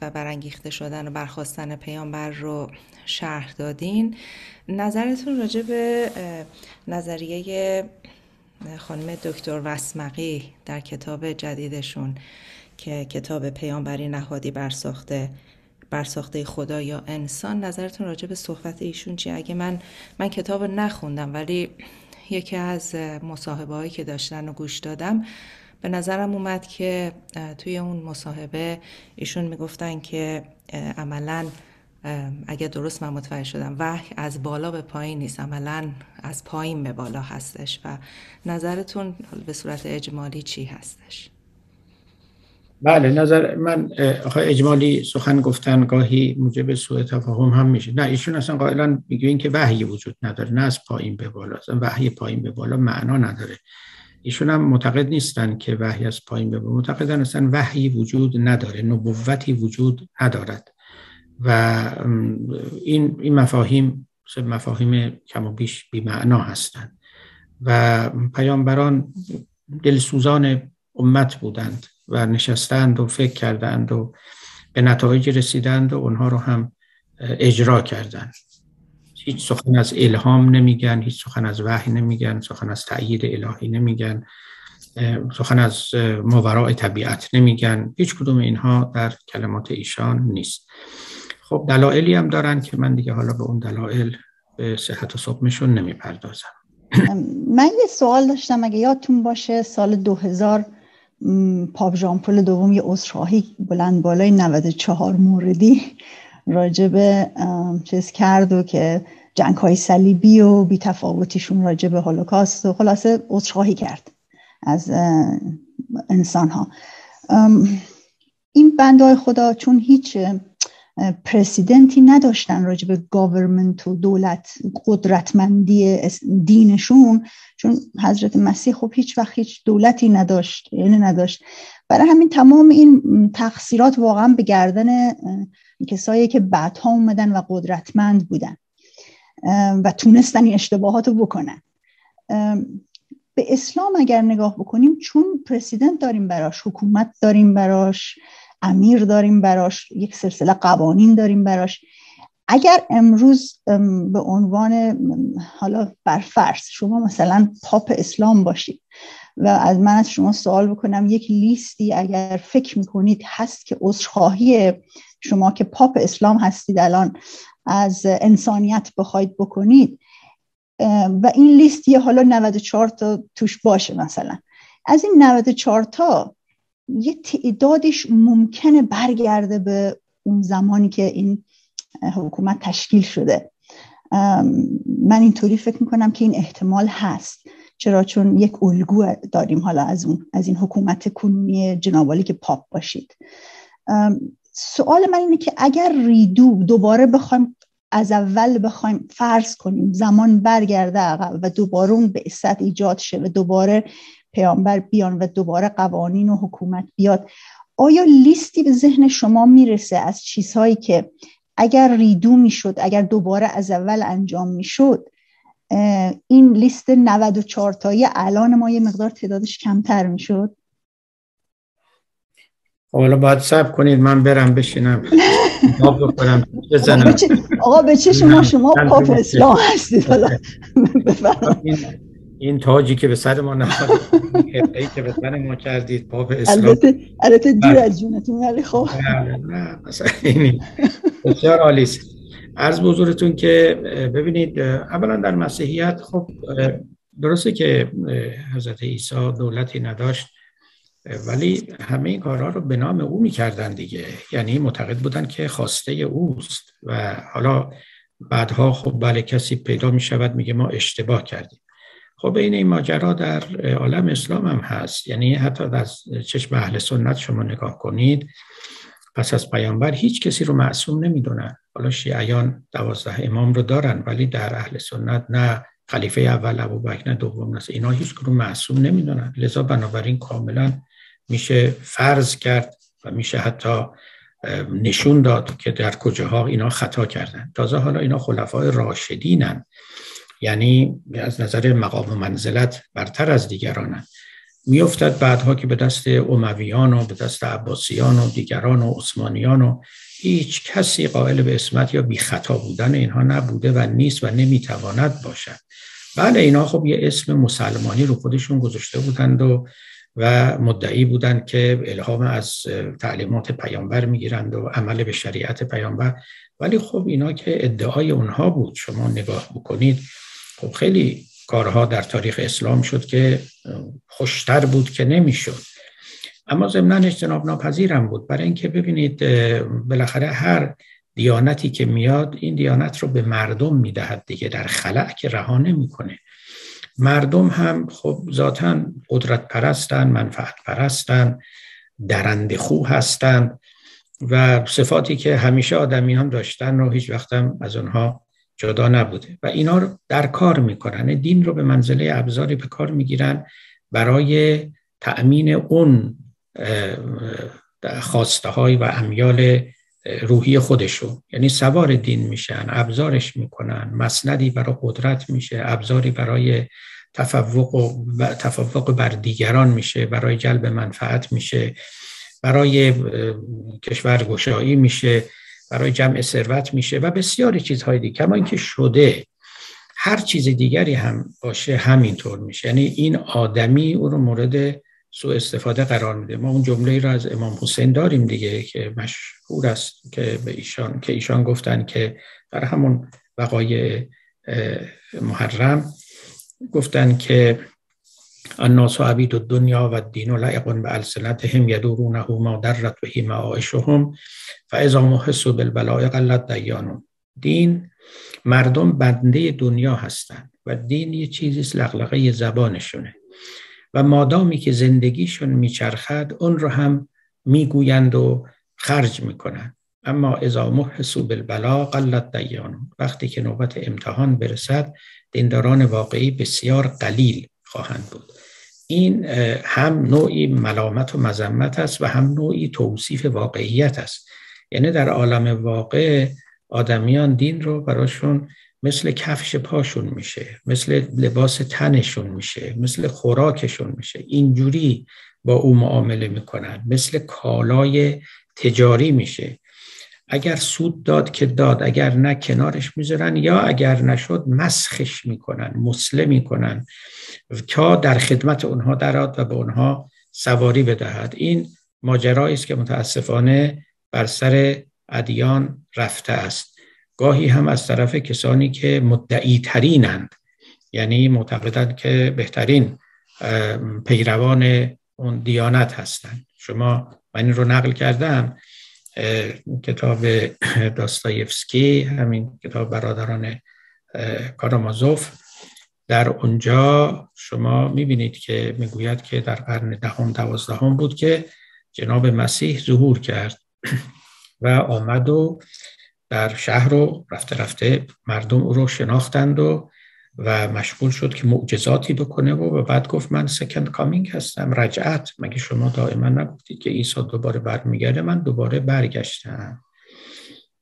B: و برانگیخته شدن و برخواستن پیامبر رو شرح دادین نظرتون راجع به نظریه خانم دکتر وسمقی در کتاب جدیدشون که کتاب پیامبری نهادی برساخته برساخته خدا یا انسان نظرتون راجع به صحبت ایشون چیه؟ اگه من من کتاب نخوندم ولی یکی از مصاحبه هایی که داشتن و گوش دادم به نظرم اومد که توی اون مصاحبه ایشون می‌گفتن که عملا اگه درست من متوجه شدم وحی از بالا به پایین نیست عملا از پایین به بالا هستش و نظرتون به صورت اجمالی چی هستش؟
A: بله نظر من آخه اجمالی سخن گفتن گاهی موجب سوء تفاهم هم میشه. نه ایشون اصلا قائلا میگه که وحی وجود نداره نه از پایین به بالا اصلا وحی پایین به بالا معنا نداره. ایشون هم معتقد نیستن که وحی از پایین به معتقدن اصلا وحی وجود نداره نبوتی وجود ندارد. و این این مفاهیم مفاهیم کم و بیش بی معنا هستند. و پیامبران دلسوزان امت بودند. و نشستند و فکر کردند و به نتایج رسیدند و اونها رو هم اجرا کردند. هیچ سخن از الهام نمیگن هیچ سخن از وحی نمیگن سخن از تأیید الهی نمیگن سخن از ماوراء طبیعت نمیگن. هیچ کدوم اینها در کلمات ایشان نیست. خب دلایلی هم دارن که من دیگه حالا به اون دلایل به صحت و صبحشون نمی‌پردازم.
C: من یه سوال داشتم اگه یادتون باشه سال 2000 پاپ ژامپل دوم یه عذرخواهی بلند بالای 94 موردی راجب چیز کرد و که جنگ های صلیبی و بی تفاوتیشون راجب هولوکاست و خلاصه عذرخواهی کرد از انسان ها این بندهای خدا چون هیچ پرسیدنتی نداشتن راجع به گاورمنت و دولت قدرتمندی دینشون. چون حضرت مسیح خب هیچ وقت هیچ دولتی نداشت یعنی نداشت. برای همین تمام این تقصیرات واقعا به گردن کسایی که بعدها اومدن و قدرتمند بودن و تونستن این اشتباهات رو بکنن به اسلام اگر نگاه بکنیم چون پرسیدنت داریم براش حکومت داریم براش. امیر داریم براش یک سلسله قوانین داریم براش. اگر امروز به عنوان حالا برفرض شما مثلا پاپ اسلام باشید و از من از شما سوال بکنم یک لیستی اگر فکر می‌کنید هست که عذرخواهی شما که پاپ اسلام هستید الان از انسانیت بخواید بکنید و این لیست یه حالا 94 تا توش باشه مثلا. از این 94 تا یه تعدادش ممکنه برگرده به اون زمانی که این حکومت تشکیل شده. من اینطوری فکر می‌کنم که این احتمال هست. چرا؟ چون یک الگو داریم حالا از اون از این حکومت کنونی جنابالی که پاپ باشید. سوال من اینه که اگر ریدو دوباره بخوایم از اول بخوایم فرض کنیم زمان برگرده عقب و دوباره اون به ایجاد شه و دوباره پیامبر بیان و دوباره قوانین و حکومت بیاد. آیا لیستی به ذهن شما می‌رسه از چیزهایی که اگر ریدو می‌شد اگر دوباره از اول انجام می‌شد این لیست 94 تایی الان ما یه مقدار تعدادش کمتر می‌شد؟
A: خب، حالا باید سب کنید من برم بشینم.
C: آقا به چه شما؟ شما پاپ اسلام هستید. حالا
A: این تاجی که به سر ما نهاد ای که به سر ما کردید پاپ اسلام.
C: البته البته دیر بله. از جونتون ولی خب.
A: بله، نه مثلا بسیار عالی است. عرض بزرگتون که ببینید اولا در مسیحیت خب درسته که حضرت عیسی دولتی نداشت ولی همه این کارها رو به نام او می‌کردن دیگه. یعنی معتقد بودن که خواسته اوست و حالا بعدها خب بله کسی پیدا می شود میگه ما اشتباه کردیم. خب این این ماجرا در عالم اسلام هم هست. یعنی حتی از چشم اهل سنت شما نگاه کنید پس از پیامبر هیچ کسی رو معصوم نمی‌دونن. حالا شیعیان دوازده امام رو دارن ولی در اهل سنت نه خلیفه اول ابو بکر نه دوم نه اینا هیچ کدوم معصوم نمی‌دونن. لذا بنابراین کاملا میشه فرض کرد و میشه حتی نشون داد که در کجاها اینا خطا کردن. تازه حالا اینا خلفای راشدینن. یعنی از نظر مقام و منزلت برتر از دیگرانن میافتد بعدها که به دست امویان و به دست عباسیان و دیگران و عثمانیان و هیچ کسی قائل به اسمت یا بی خطا بودن اینها نبوده و نیست و نمی‌تواند باشد. بله اینا خب یه اسم مسلمانی رو خودشون گذاشته بودند و و مدعی بودند که الهام از تعلیمات پیامبر می‌گیرند و عمل به شریعت پیامبر. ولی خب اینا که ادعای اونها بود شما نگاه بکنید خب خیلی کارها در تاریخ اسلام شد که خوشتر بود که نمی‌شد. اما ضمنا اجتناب ناپذیرم بود. برای اینکه ببینید بالاخره هر دیانتی که میاد این دیانت رو به مردم می‌دهد دیگه. در خلع که رها نمی‌کنه. مردم هم خب ذاتا قدرت پرستن منفعت پرستن درند خو هستند و صفاتی که همیشه آدمیان داشتن رو هیچ وقتم از اونها جدا نبوده. و اینا رو در کار می‌کنن. دین رو به منزله ابزاری به کار می‌گیرن برای تأمین اون خواسته های و امیال روحی خودشون. یعنی سوار دین میشن ابزارش می‌کنن مسندی برای قدرت میشه ابزاری برای تفوق و تفوق بر دیگران میشه برای جلب منفعت میشه برای کشور گشایی میشه. برای جمع ثروت میشه و بسیاری چیزهای دیگه. کما اینکه شده هر چیز دیگری هم باشه همینطور میشه. یعنی این آدمی او رو مورد سوء استفاده قرار میده. ما اون جمله را از امام حسین داریم دیگه که مشهور است که به ایشان که ایشان گفتن که در همون وقایع محرم گفتن که الناس عبید الدنیا و الدین لعق به السنتهم یدورونه ما درت به معایشهم فاذا محسوا بالبلاء قلت دیانون دین مردم بنده دنیا هستند و دین یه چیزی لغلقه زبانشونه. و مادامی که زندگیشون میچرخد اون رو هم می‌گویند و خرج می‌کنند. اما اذا محسو بالبلا قلت دیان وقتی که نوبت امتحان برسد دینداران واقعی بسیار قلیل خواهند بود. این هم نوعی ملامت و مذمت است و هم نوعی توصیف واقعیت است. یعنی در عالم واقع آدمیان دین رو براشون مثل کفش پاشون میشه مثل لباس تنشون میشه مثل خوراکشون میشه. اینجوری با او معامله می‌کنن مثل کالای تجاری میشه. اگر سود داد که داد اگر نه کنارش می‌ذارن یا اگر نشد مسخش می‌کنن مسله می‌کنن تا در خدمت اونها دراد و به اونها سواری بدهد. این ماجرایی است که متاسفانه بر سر ادیان رفته است. گاهی هم از طرف کسانی که مدعی ترینند یعنی معتقدند که بهترین پیروان اون دیانت هستند. شما من این رو نقل کردم. کتاب داستایفسکی همین کتاب برادران کارامازوف. در اونجا شما می‌بینید که می‌گوید که در قرن دهم دوازدهم بود که جناب مسیح ظهور کرد و آمد و در شهر رو رفته رفته مردم او رو شناختند و و مشغول شد که معجزاتی بکنه و بعد گفت من سکند کامینگ هستم رجعت. مگه شما دائما نگفتید که عیسی دوباره برمیگرده؟ من دوباره برگشتم.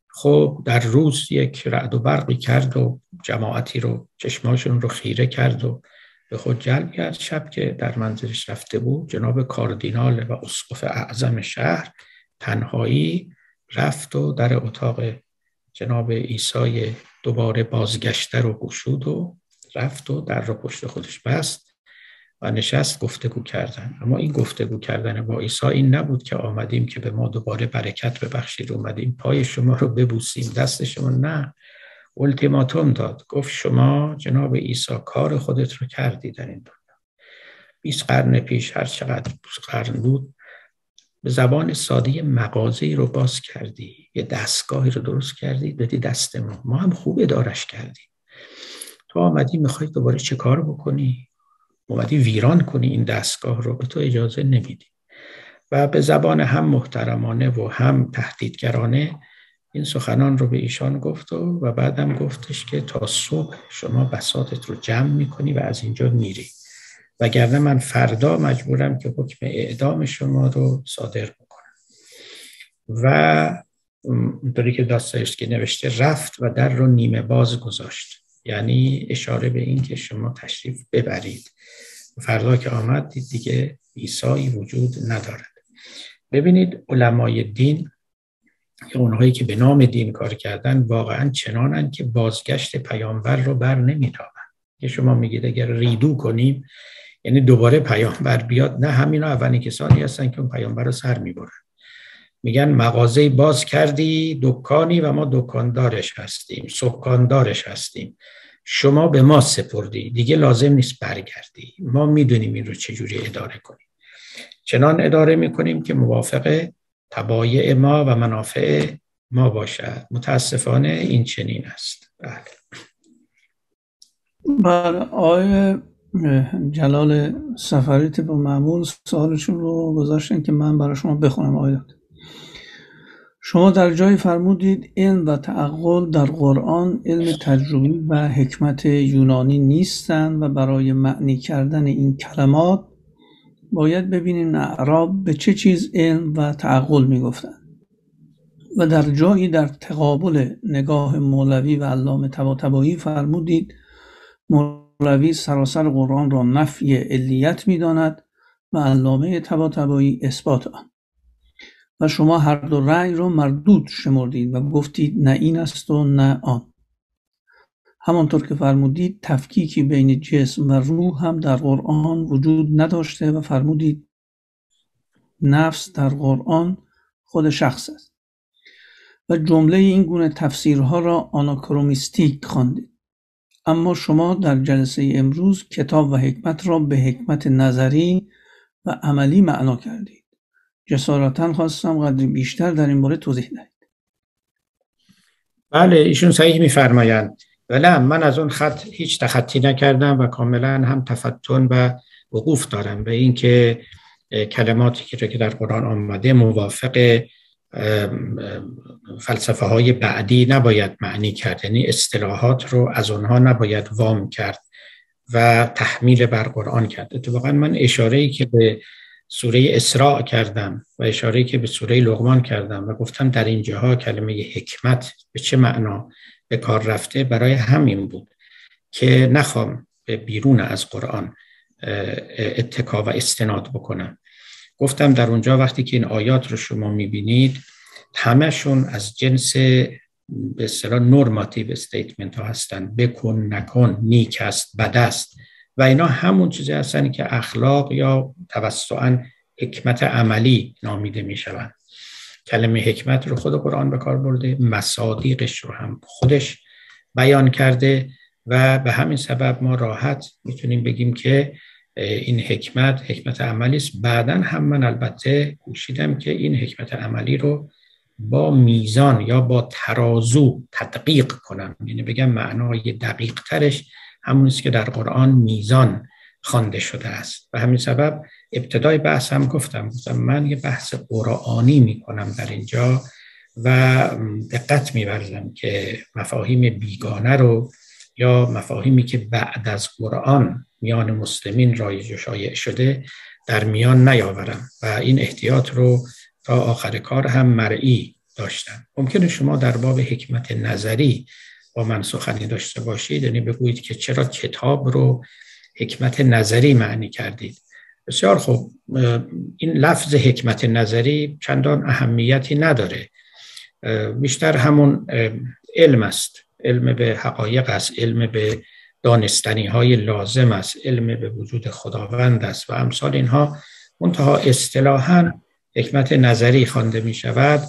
A: خب در روز یک رعد و برقی کرد و جماعتی رو چشماشون رو خیره کرد و به خود جلب کرد. شب که در منزلش رفته بود جناب کاردینال و اسقف اعظم شهر تنهایی رفت و در اتاق جناب عیسی دوباره بازگشته رو گشود و رفت و در رو پشت خودش بست و نشست گفتگو کردن. اما این گفتگو کردن با عیسی این نبود که آمدیم که به ما دوباره برکت ببخشید. اومدیم پای شما رو ببوسیم. دست شما نه. التیماتوم داد. گفت شما جناب عیسی کار خودت رو کردی در این دنیا. 20 قرن پیش هر چقدر قرن بود به زبان ساده مغازه رو باز کردی. یه دستگاهی رو درست کردی. دادی دست ما. ما هم خوب ادارش کردیم. تو آمدی می‌خوای دوباره چه کار بکنی؟ اومدی ویران کنی این دستگاه رو به تو اجازه نمیدی و به زبان هم محترمانه و هم تهدیدگرانه این سخنان رو به ایشان گفت و, و بعدم گفتش که تا صبح شما بساتت رو جمع می‌کنی و از اینجا میری. وگرنه من فردا مجبورم که حکم اعدام شما رو صادر بکنم. و اونطوری که داستایفسکی نوشته رفت و در رو نیمه باز گذاشت. یعنی اشاره به این که شما تشریف ببرید. فردا که آمد دید دیگه ایسایی وجود ندارد. ببینید علمای دین یا اونهایی که به نام دین کار کردن واقعا چنانن که بازگشت پیامبر رو بر نمیتابن که شما میگید اگر ریدو کنیم یعنی دوباره پیامبر بیاد نه همینا اولین کسانی هستن که اون پیامبر رو سر می‌برن. میگن مغازه باز کردی دکانی و ما دکاندارش هستیم سکاندارش هستیم. شما به ما سپردی دیگه لازم نیست برگردی. ما می‌دونیم این رو چجوری اداره کنیم. چنان اداره می‌کنیم که موافق تبایع ما و منافع ما باشد. متاسفانه این چنین است. بله.
D: بله آقای جلال سفری با معمول سوالشون رو گذاشتن که من برای شما بخونم آیات شما در جای فرمودید علم و تعقل در قرآن علم تجربی و حکمت یونانی نیستند و برای معنی کردن این کلمات باید ببینیم اعراب به چه چیز علم و تعقل می‌گفتند. و در جایی در تقابل نگاه مولوی و علامه طباطبایی فرمودید مولوی سراسر قرآن را نفی علیت می‌داند و علامه طباطبایی اثبات آن. و شما هر دو رأی را مردود شمردید و گفتید نه این است و نه آن. همانطور که فرمودید تفکیکی بین جسم و روح هم در قرآن وجود نداشته و فرمودید نفس در قرآن خود شخص است. و جمله این گونه تفسیرها را آناکرومیستیک خواندید. اما شما در جلسه امروز کتاب و حکمت را به حکمت نظری و عملی معنا کردید. جسارتا خواستم قدری بیشتر در این باره توضیح دهید.
A: بله ایشون صحیح میفرمایند. ولی من از اون خط هیچ تخطی نکردم و کاملا هم تفتن و وقوف دارم به اینکه کلماتی که در قرآن آمده موافق فلسفه های بعدی نباید معنی کرد. یعنی اصطلاحات رو از اونها نباید وام کرد و تحمیل بر قرآن کرد. اتفاقا من اشاره ای که به سوره اسراء کردم و اشاره که به سوره لغمان کردم و گفتم در اینجاها کلمه حکمت به چه معنا به کار رفته برای همین بود که نخوام به بیرون از قرآن اتکا و استناد بکنم. گفتم در اونجا وقتی که این آیات رو شما می‌بینید همشون از جنس به اصطلاح نورماتیو استیتمنت ها هستن. بکن نکن نیک است بد است. و اینا همون چیزی هستن که اخلاق یا توسعا حکمت عملی نامیده می شوند کلمه حکمت رو خود قرآن به کار برده مصادیقش رو هم خودش بیان کرده و به همین سبب ما راحت می‌تونیم بگیم که این حکمت حکمت عملی است. بعدا هم من البته کوشیدم که این حکمت عملی رو با میزان یا با ترازو تدقیق کنم. یعنی بگم معنای دقیق ترش همون است که در قرآن میزان خوانده شده است. و همین سبب ابتدای بحث هم گفتم گفتم من یه بحث قرآنی می‌کنم در اینجا و دقت میورزم که مفاهیم بیگانه رو یا مفاهیمی که بعد از قرآن میان مسلمین رایج و شایع شده در میان نیاورم و این احتیاط رو تا آخر کار هم مرئی داشتم. ممکنه شما در باب حکمت نظری با من سخنی داشته باشید. یعنی بگویید که چرا کتاب رو حکمت نظری معنی کردید. بسیار خوب. این لفظ حکمت نظری چندان اهمیتی نداره. بیشتر همون علم است. علم به حقایق است. علم به دانستنی های لازم است. علم به وجود خداوند است. و امثال اینها منتها اصطلاحا حکمت نظری خوانده می شود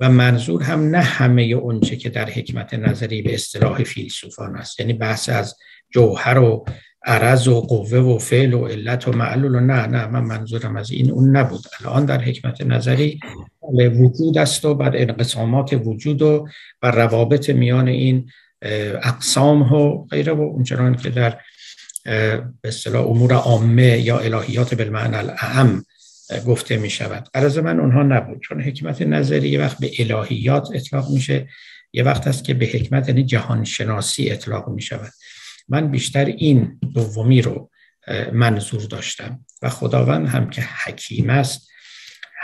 A: و منظور هم نه همه اونچه که در حکمت نظری به اصطلاح فیلسوفان است. یعنی بحث از جوهر و عرض و قوه و فعل و علت و معلول و نه نه من منظورم از این اون نبود. الان در حکمت نظری وجود است و بر انقسامات وجود و بر روابط میان این اقسام و غیره و اونچنان که در به اصطلاح امور عامه یا الهیات بالمعنى الاعم گفته می شود قرض من اونها نبود چون حکمت نظری یه وقت به الهیات اطلاق میشه یه وقت است که به حکمت یعنی جهان شناسی اطلاق می شود من بیشتر این دومی رو منظور داشتم و خداوند هم که حکیم است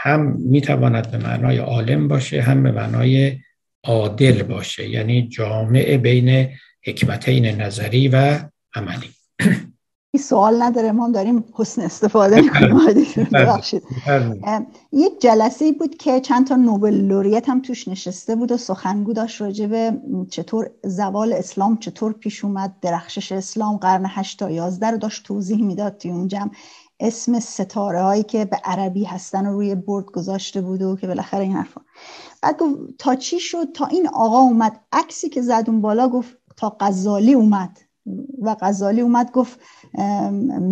A: هم می‌تواند به معنای عالم باشه هم به معنای عادل باشه یعنی جامع بین حکمتین نظری و عملی.
C: این سوال نداره ما داریم حسن استفاده می‌کنیم. ببخشید. یک جلسه بود که چند تا نوبل لوریت هم توش نشسته بود و سخنگو داشت راجع به چطور زوال اسلام چطور پیش اومد درخشش اسلام قرن 8 تا 11 رو داشت توضیح می‌داد توی اون جمع. اسم ستاره هایی که به عربی هستن رو روی برد گذاشته بود و که بالاخره این حرفا. بعد گفت تا چی شد؟ تا این آقا اومد. عکسی که زد اون بالا گفت تا غزالی اومد. و غزالی اومد گفت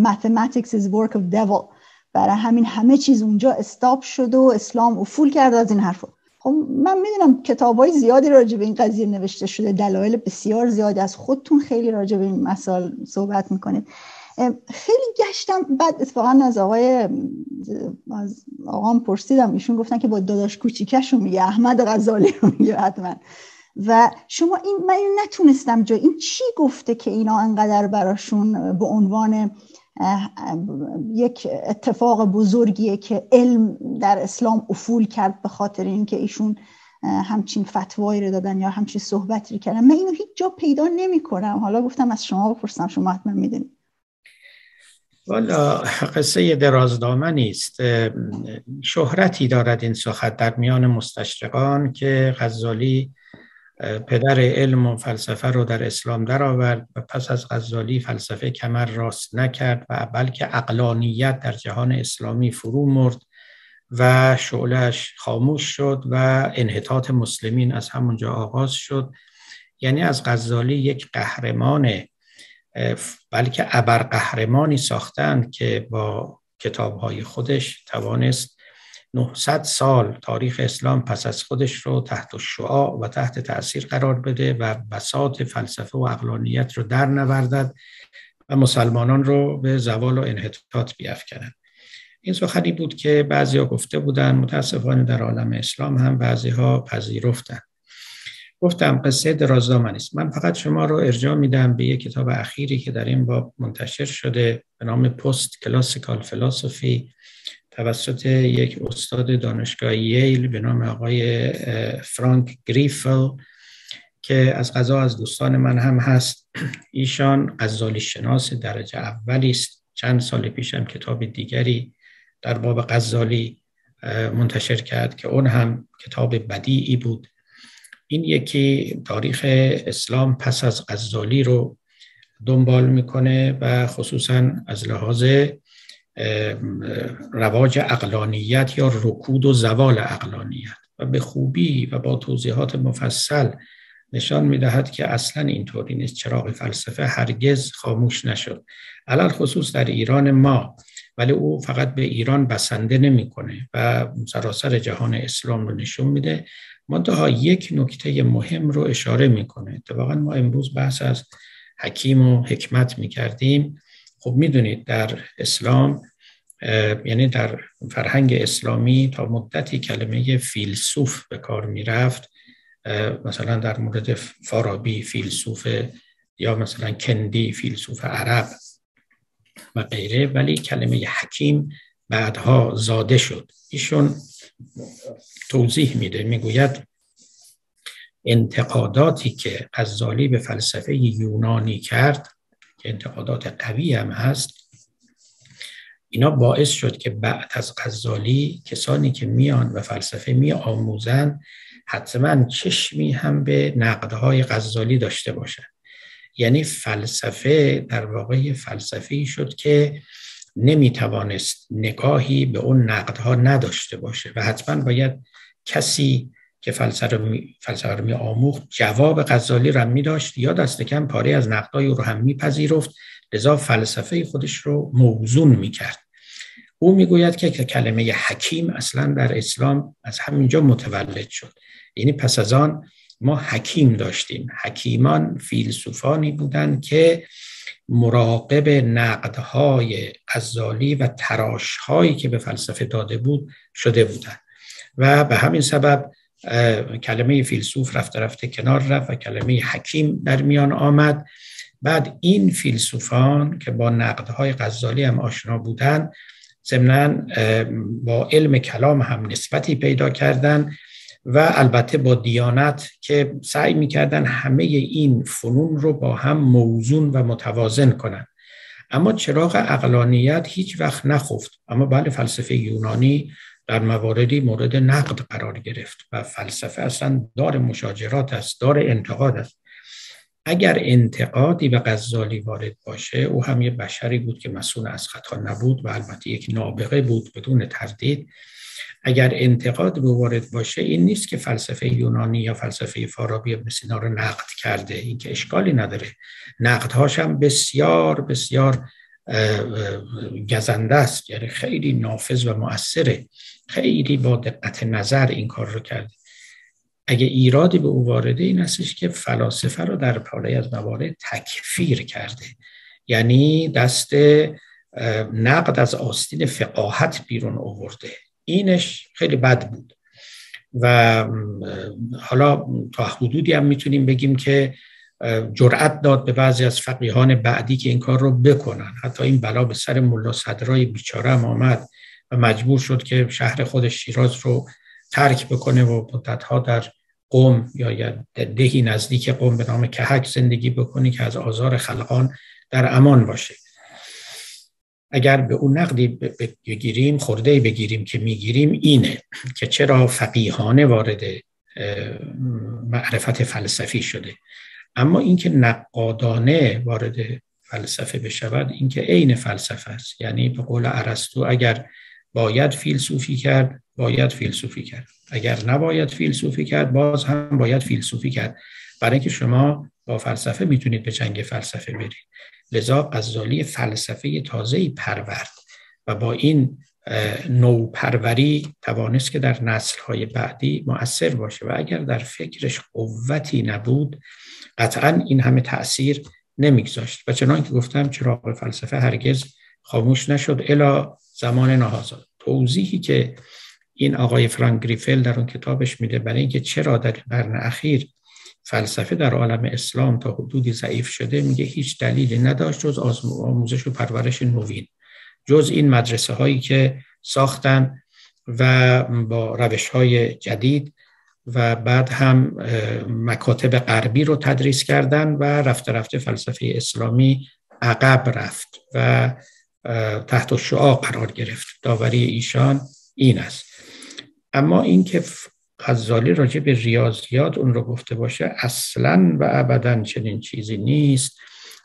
C: mathematics is work of devil. برای همین همه چیز اونجا استاب شد و اسلام افول کرد از این حرفا. خب من می‌دونم کتاب های زیادی راجع به این قضیه نوشته شده دلایل بسیار زیادی از خودتون خیلی راجع به این مسائل صحبت می‌کنید. خیلی گشتم بعد اتفاقا از آقای از آقام پرسیدم ایشون گفتن که با داداش کوچیکشون میگه احمد غزالی رو میگه حتما. و شما این من نتونستم جا این چی گفته که اینا انقدر براشون به عنوان یک اتفاق بزرگیه که علم در اسلام افول کرد به خاطر اینکه ایشون همچین فتوایی رو دادن یا همچین صحبتی رو کردن. من اینو هیچ جا پیدا نمی کنم حالا گفتم از شما بپرسم شما حتما می‌دونید.
A: والا قصه درازدامنی است شهرتی دارد این سخت در میان مستشرقان که غزالی پدر علم و فلسفه رو در اسلام درآورد و پس از غزالی فلسفه کمر راست نکرد و بلکه اقلانیت در جهان اسلامی فرو مرد و شعلش خاموش شد و انحطاط مسلمین از همونجا آغاز شد. یعنی از غزالی یک قهرمان بلکه ابرقهرمانی ساختند که با کتابهای خودش توانست 900 سال تاریخ اسلام پس از خودش رو تحت شعاع و تحت تاثیر قرار بده و بساط فلسفه و اقلانیت رو در نوردد و مسلمانان رو به زوال و انحطاط بیافکنند این سخنی بود که بعضی ها گفته بودن متاسفانه در عالم اسلام هم بعضی ها پذیرفتن گفتم قصه درازدامنی است. من فقط شما رو ارجاع میدم به یک کتاب اخیری که در این باب منتشر شده به نام پست کلاسیکال فلسفی توسط یک استاد دانشگاه ییل به نام آقای فرانک گریفل که از غذا از دوستان من هم هست. ایشان غزالی شناس درجه اولی است. چند سال پیشم کتاب دیگری در باب غزالی منتشر کرد که اون هم کتاب بدیعی بود. این یکی تاریخ اسلام پس از غزالی رو دنبال می‌کنه و خصوصا از لحاظ رواج اقلانیت یا رکود و زوال اقلانیت و به خوبی و با توضیحات مفصل نشان می‌دهد که اصلا اینطوری نیست. چراغ فلسفه هرگز خاموش نشد. علال خصوص در ایران ما ولی او فقط به ایران بسنده نمی‌کنه و سراسر جهان اسلام رو نشون میده. منتها یک نکته مهم رو اشاره می‌کنه. اتفاقا ما امروز بحث از حکیم و حکمت می‌کردیم. خب می‌دونید در اسلام یعنی در فرهنگ اسلامی تا مدتی کلمه فیلسوف به کار می‌رفت مثلا در مورد فارابی فیلسوف یا مثلا کندی فیلسوف عرب و غیره ولی کلمه حکیم بعدها زاده شد. ایشون توضیح میده می‌گوید انتقاداتی که غزالی به فلسفه یونانی کرد که انتقادات قوی هم هست. اینا باعث شد که بعد از غزالی کسانی که میان و فلسفه می آموزن حتما چشمی هم به نقدهای غزالی داشته باشند یعنی فلسفه در واقع فلسفه شد که نمی‌توانست نگاهی به اون نقدها نداشته باشه و حتما باید کسی که فلسفه رو می, فلسفه رو می آموخت جواب غزالی رو می داشت. یا دست کم پاره از نقدهای رو هم میپذیرفت لذا فلسفه خودش رو موزون می کرد. او می‌گوید که کلمه حکیم اصلا در اسلام از همینجا متولد شد. یعنی پس از آن ما حکیم داشتیم. حکیمان فیلسوفانی بودند که مراقب نقدهای غزالی و تراشهایی که به فلسفه داده بود شده بودند. و به همین سبب کلمه فیلسوف رفته رفته کنار رفت و کلمه حکیم در میان آمد. بعد این فیلسوفان که با نقدهای غزالی هم آشنا بودند ضمنا با علم کلام هم نسبتی پیدا کردند و البته با دیانت که سعی می‌کردن همه این فنون رو با هم موزون و متوازن کنند. اما چراغ اقلانیت هیچ وقت نخفت. اما بله فلسفه یونانی در مواردی مورد نقد قرار گرفت و فلسفه اصلا دار مشاجرات است دار انتقاد است. اگر انتقادی به غزالی وارد باشه او هم یه بشری بود که مسئول از خطا نبود و البته یک نابغه بود بدون تردید. اگر انتقاد به وارد باشه این نیست که فلسفه یونانی یا فلسفه فارابی ابن سینا رو نقد کرده. این که اشکالی نداره. نقدهاش هم بسیار بسیار گزنده است. یعنی خیلی نافذ و مؤثره. خیلی با دقت نظر این کار رو کرده. اگه ایرادی به او وارده این هستش که فلاسفه رو در پاره از موارد تکفیر کرده. یعنی دست نقد از آستین فقاهت بیرون آورده. اینش خیلی بد بود. و حالا تا حدودی هم می‌تونیم بگیم که جرأت داد به بعضی از فقیهان بعدی که این کار رو بکنن. حتی این بلا به سر ملا صدرای بیچاره هم آمد. و مجبور شد که شهر خودش شیراز رو ترک بکنه و مدتها در قوم یا دهی نزدیک قوم به نام کهک زندگی بکنی که از آزار خلقان در امان باشه. اگر به اون نقدی بگیریم خورده بگیریم که می‌گیریم اینه که چرا فقیهانه وارد معرفت فلسفی شده. اما اینکه نقادانه وارد فلسفه بشود اینکه عین فلسفه است. یعنی به قول ارسطو اگر باید فیلسوفی کرد باید فیلسوفی کرد. اگر نباید فیلسوفی کرد باز هم باید فیلسوفی کرد. برای اینکه شما با فلسفه می‌تونید به جنگ فلسفه برید. لذا غزالی فلسفه تازه‌ای پرورد و با این نوپروری توانست که در نسلهای بعدی مؤثر باشه و اگر در فکرش قوتی نبود قطعا این همه تاثیر نمیگذاشت. و چنان که گفتم چراغ فلسفه هرگز خاموش نشد. الا زمان نهازاد توضیحی که این آقای فرانک گریفل در اون کتابش میده برای اینکه چرا در قرن اخیر فلسفه در عالم اسلام تا حدودی ضعیف شده میگه هیچ دلیلی نداشت جز آموزش و پرورش نوین جز این مدرسه هایی که ساختن و با روش های جدید و بعد هم مکاتب غربی رو تدریس کردن و رفته رفته فلسفه اسلامی عقب رفت و تحت شعا قرار گرفت. داوری ایشان این است. اما اینکه غزالی راجع به ریاضیات اون رو گفته باشه اصلا و ابدا چنین چیزی نیست.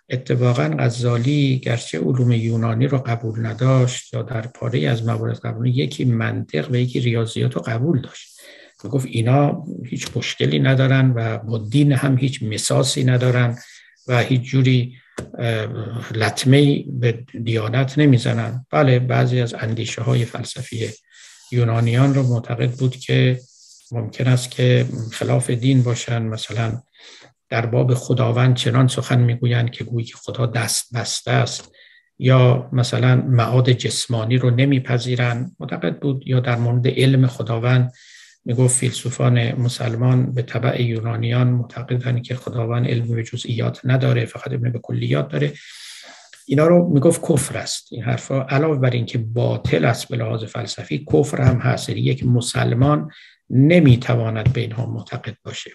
A: اتفاقا غزالی گرچه علوم یونانی رو قبول نداشت یا در پاره از موارد قبول یکی منطق و یکی ریاضیات رو قبول داشت. گفت اینا هیچ مشکلی ندارن و با دین هم هیچ مساسی ندارن و هیچ جوری لطمه به دیانت نمی‌زنن. بله بعضی از اندیشه های فلسفی یونانیان رو معتقد بود که ممکن است که خلاف دین باشن. مثلا در باب خداوند چنان سخن می‌گویند که گویی که خدا دست بسته است یا مثلا معاد جسمانی رو نمیپذیرند معتقد بود یا در مورد علم خداوند می‌گفت فیلسوفان مسلمان به طبع یونانیان معتقدند که خداوند علم به جزئیات نداره فقط علم به کلیات داره. اینا رو می‌گفت کفر است. این حرفا علاوه بر اینکه باطل است به لحاظ فلسفی کفر هم هست. یعنی یک مسلمان نمی‌تواند به اینها معتقد باشه.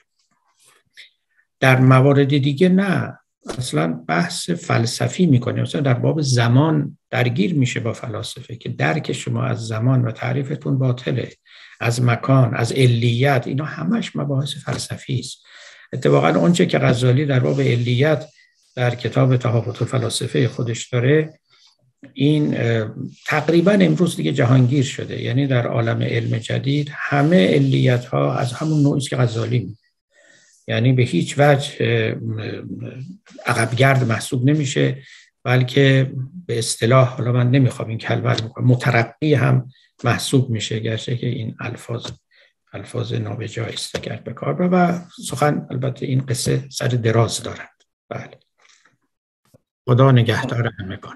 A: در موارد دیگه نه. اصلا بحث فلسفی می‌کنه. مثلا در باب زمان درگیر میشه با فلاسفه که درک شما از زمان و تعریفتون باطله. از مکان از علیت اینا همش مباحث فلسفی است. اتفاقا اونچه که غزالی در باب علیت در کتاب تهافت فلاسفه خودش داره این تقریبا امروز دیگه جهانگیر شده. یعنی در عالم علم جدید همه علیت ها از همون نوعی که غزالی یعنی به هیچ وجه عقبگرد محسوب نمیشه بلکه به اصطلاح حالا من نمی‌خوام این کلمه می‌کنم مترقی هم محسوب میشه گرچه که این الفاظ الفاظ نابجای است کرد به کار و سخن البته این قصه سر دراز دارد. بله. خدا نگهدار همه کن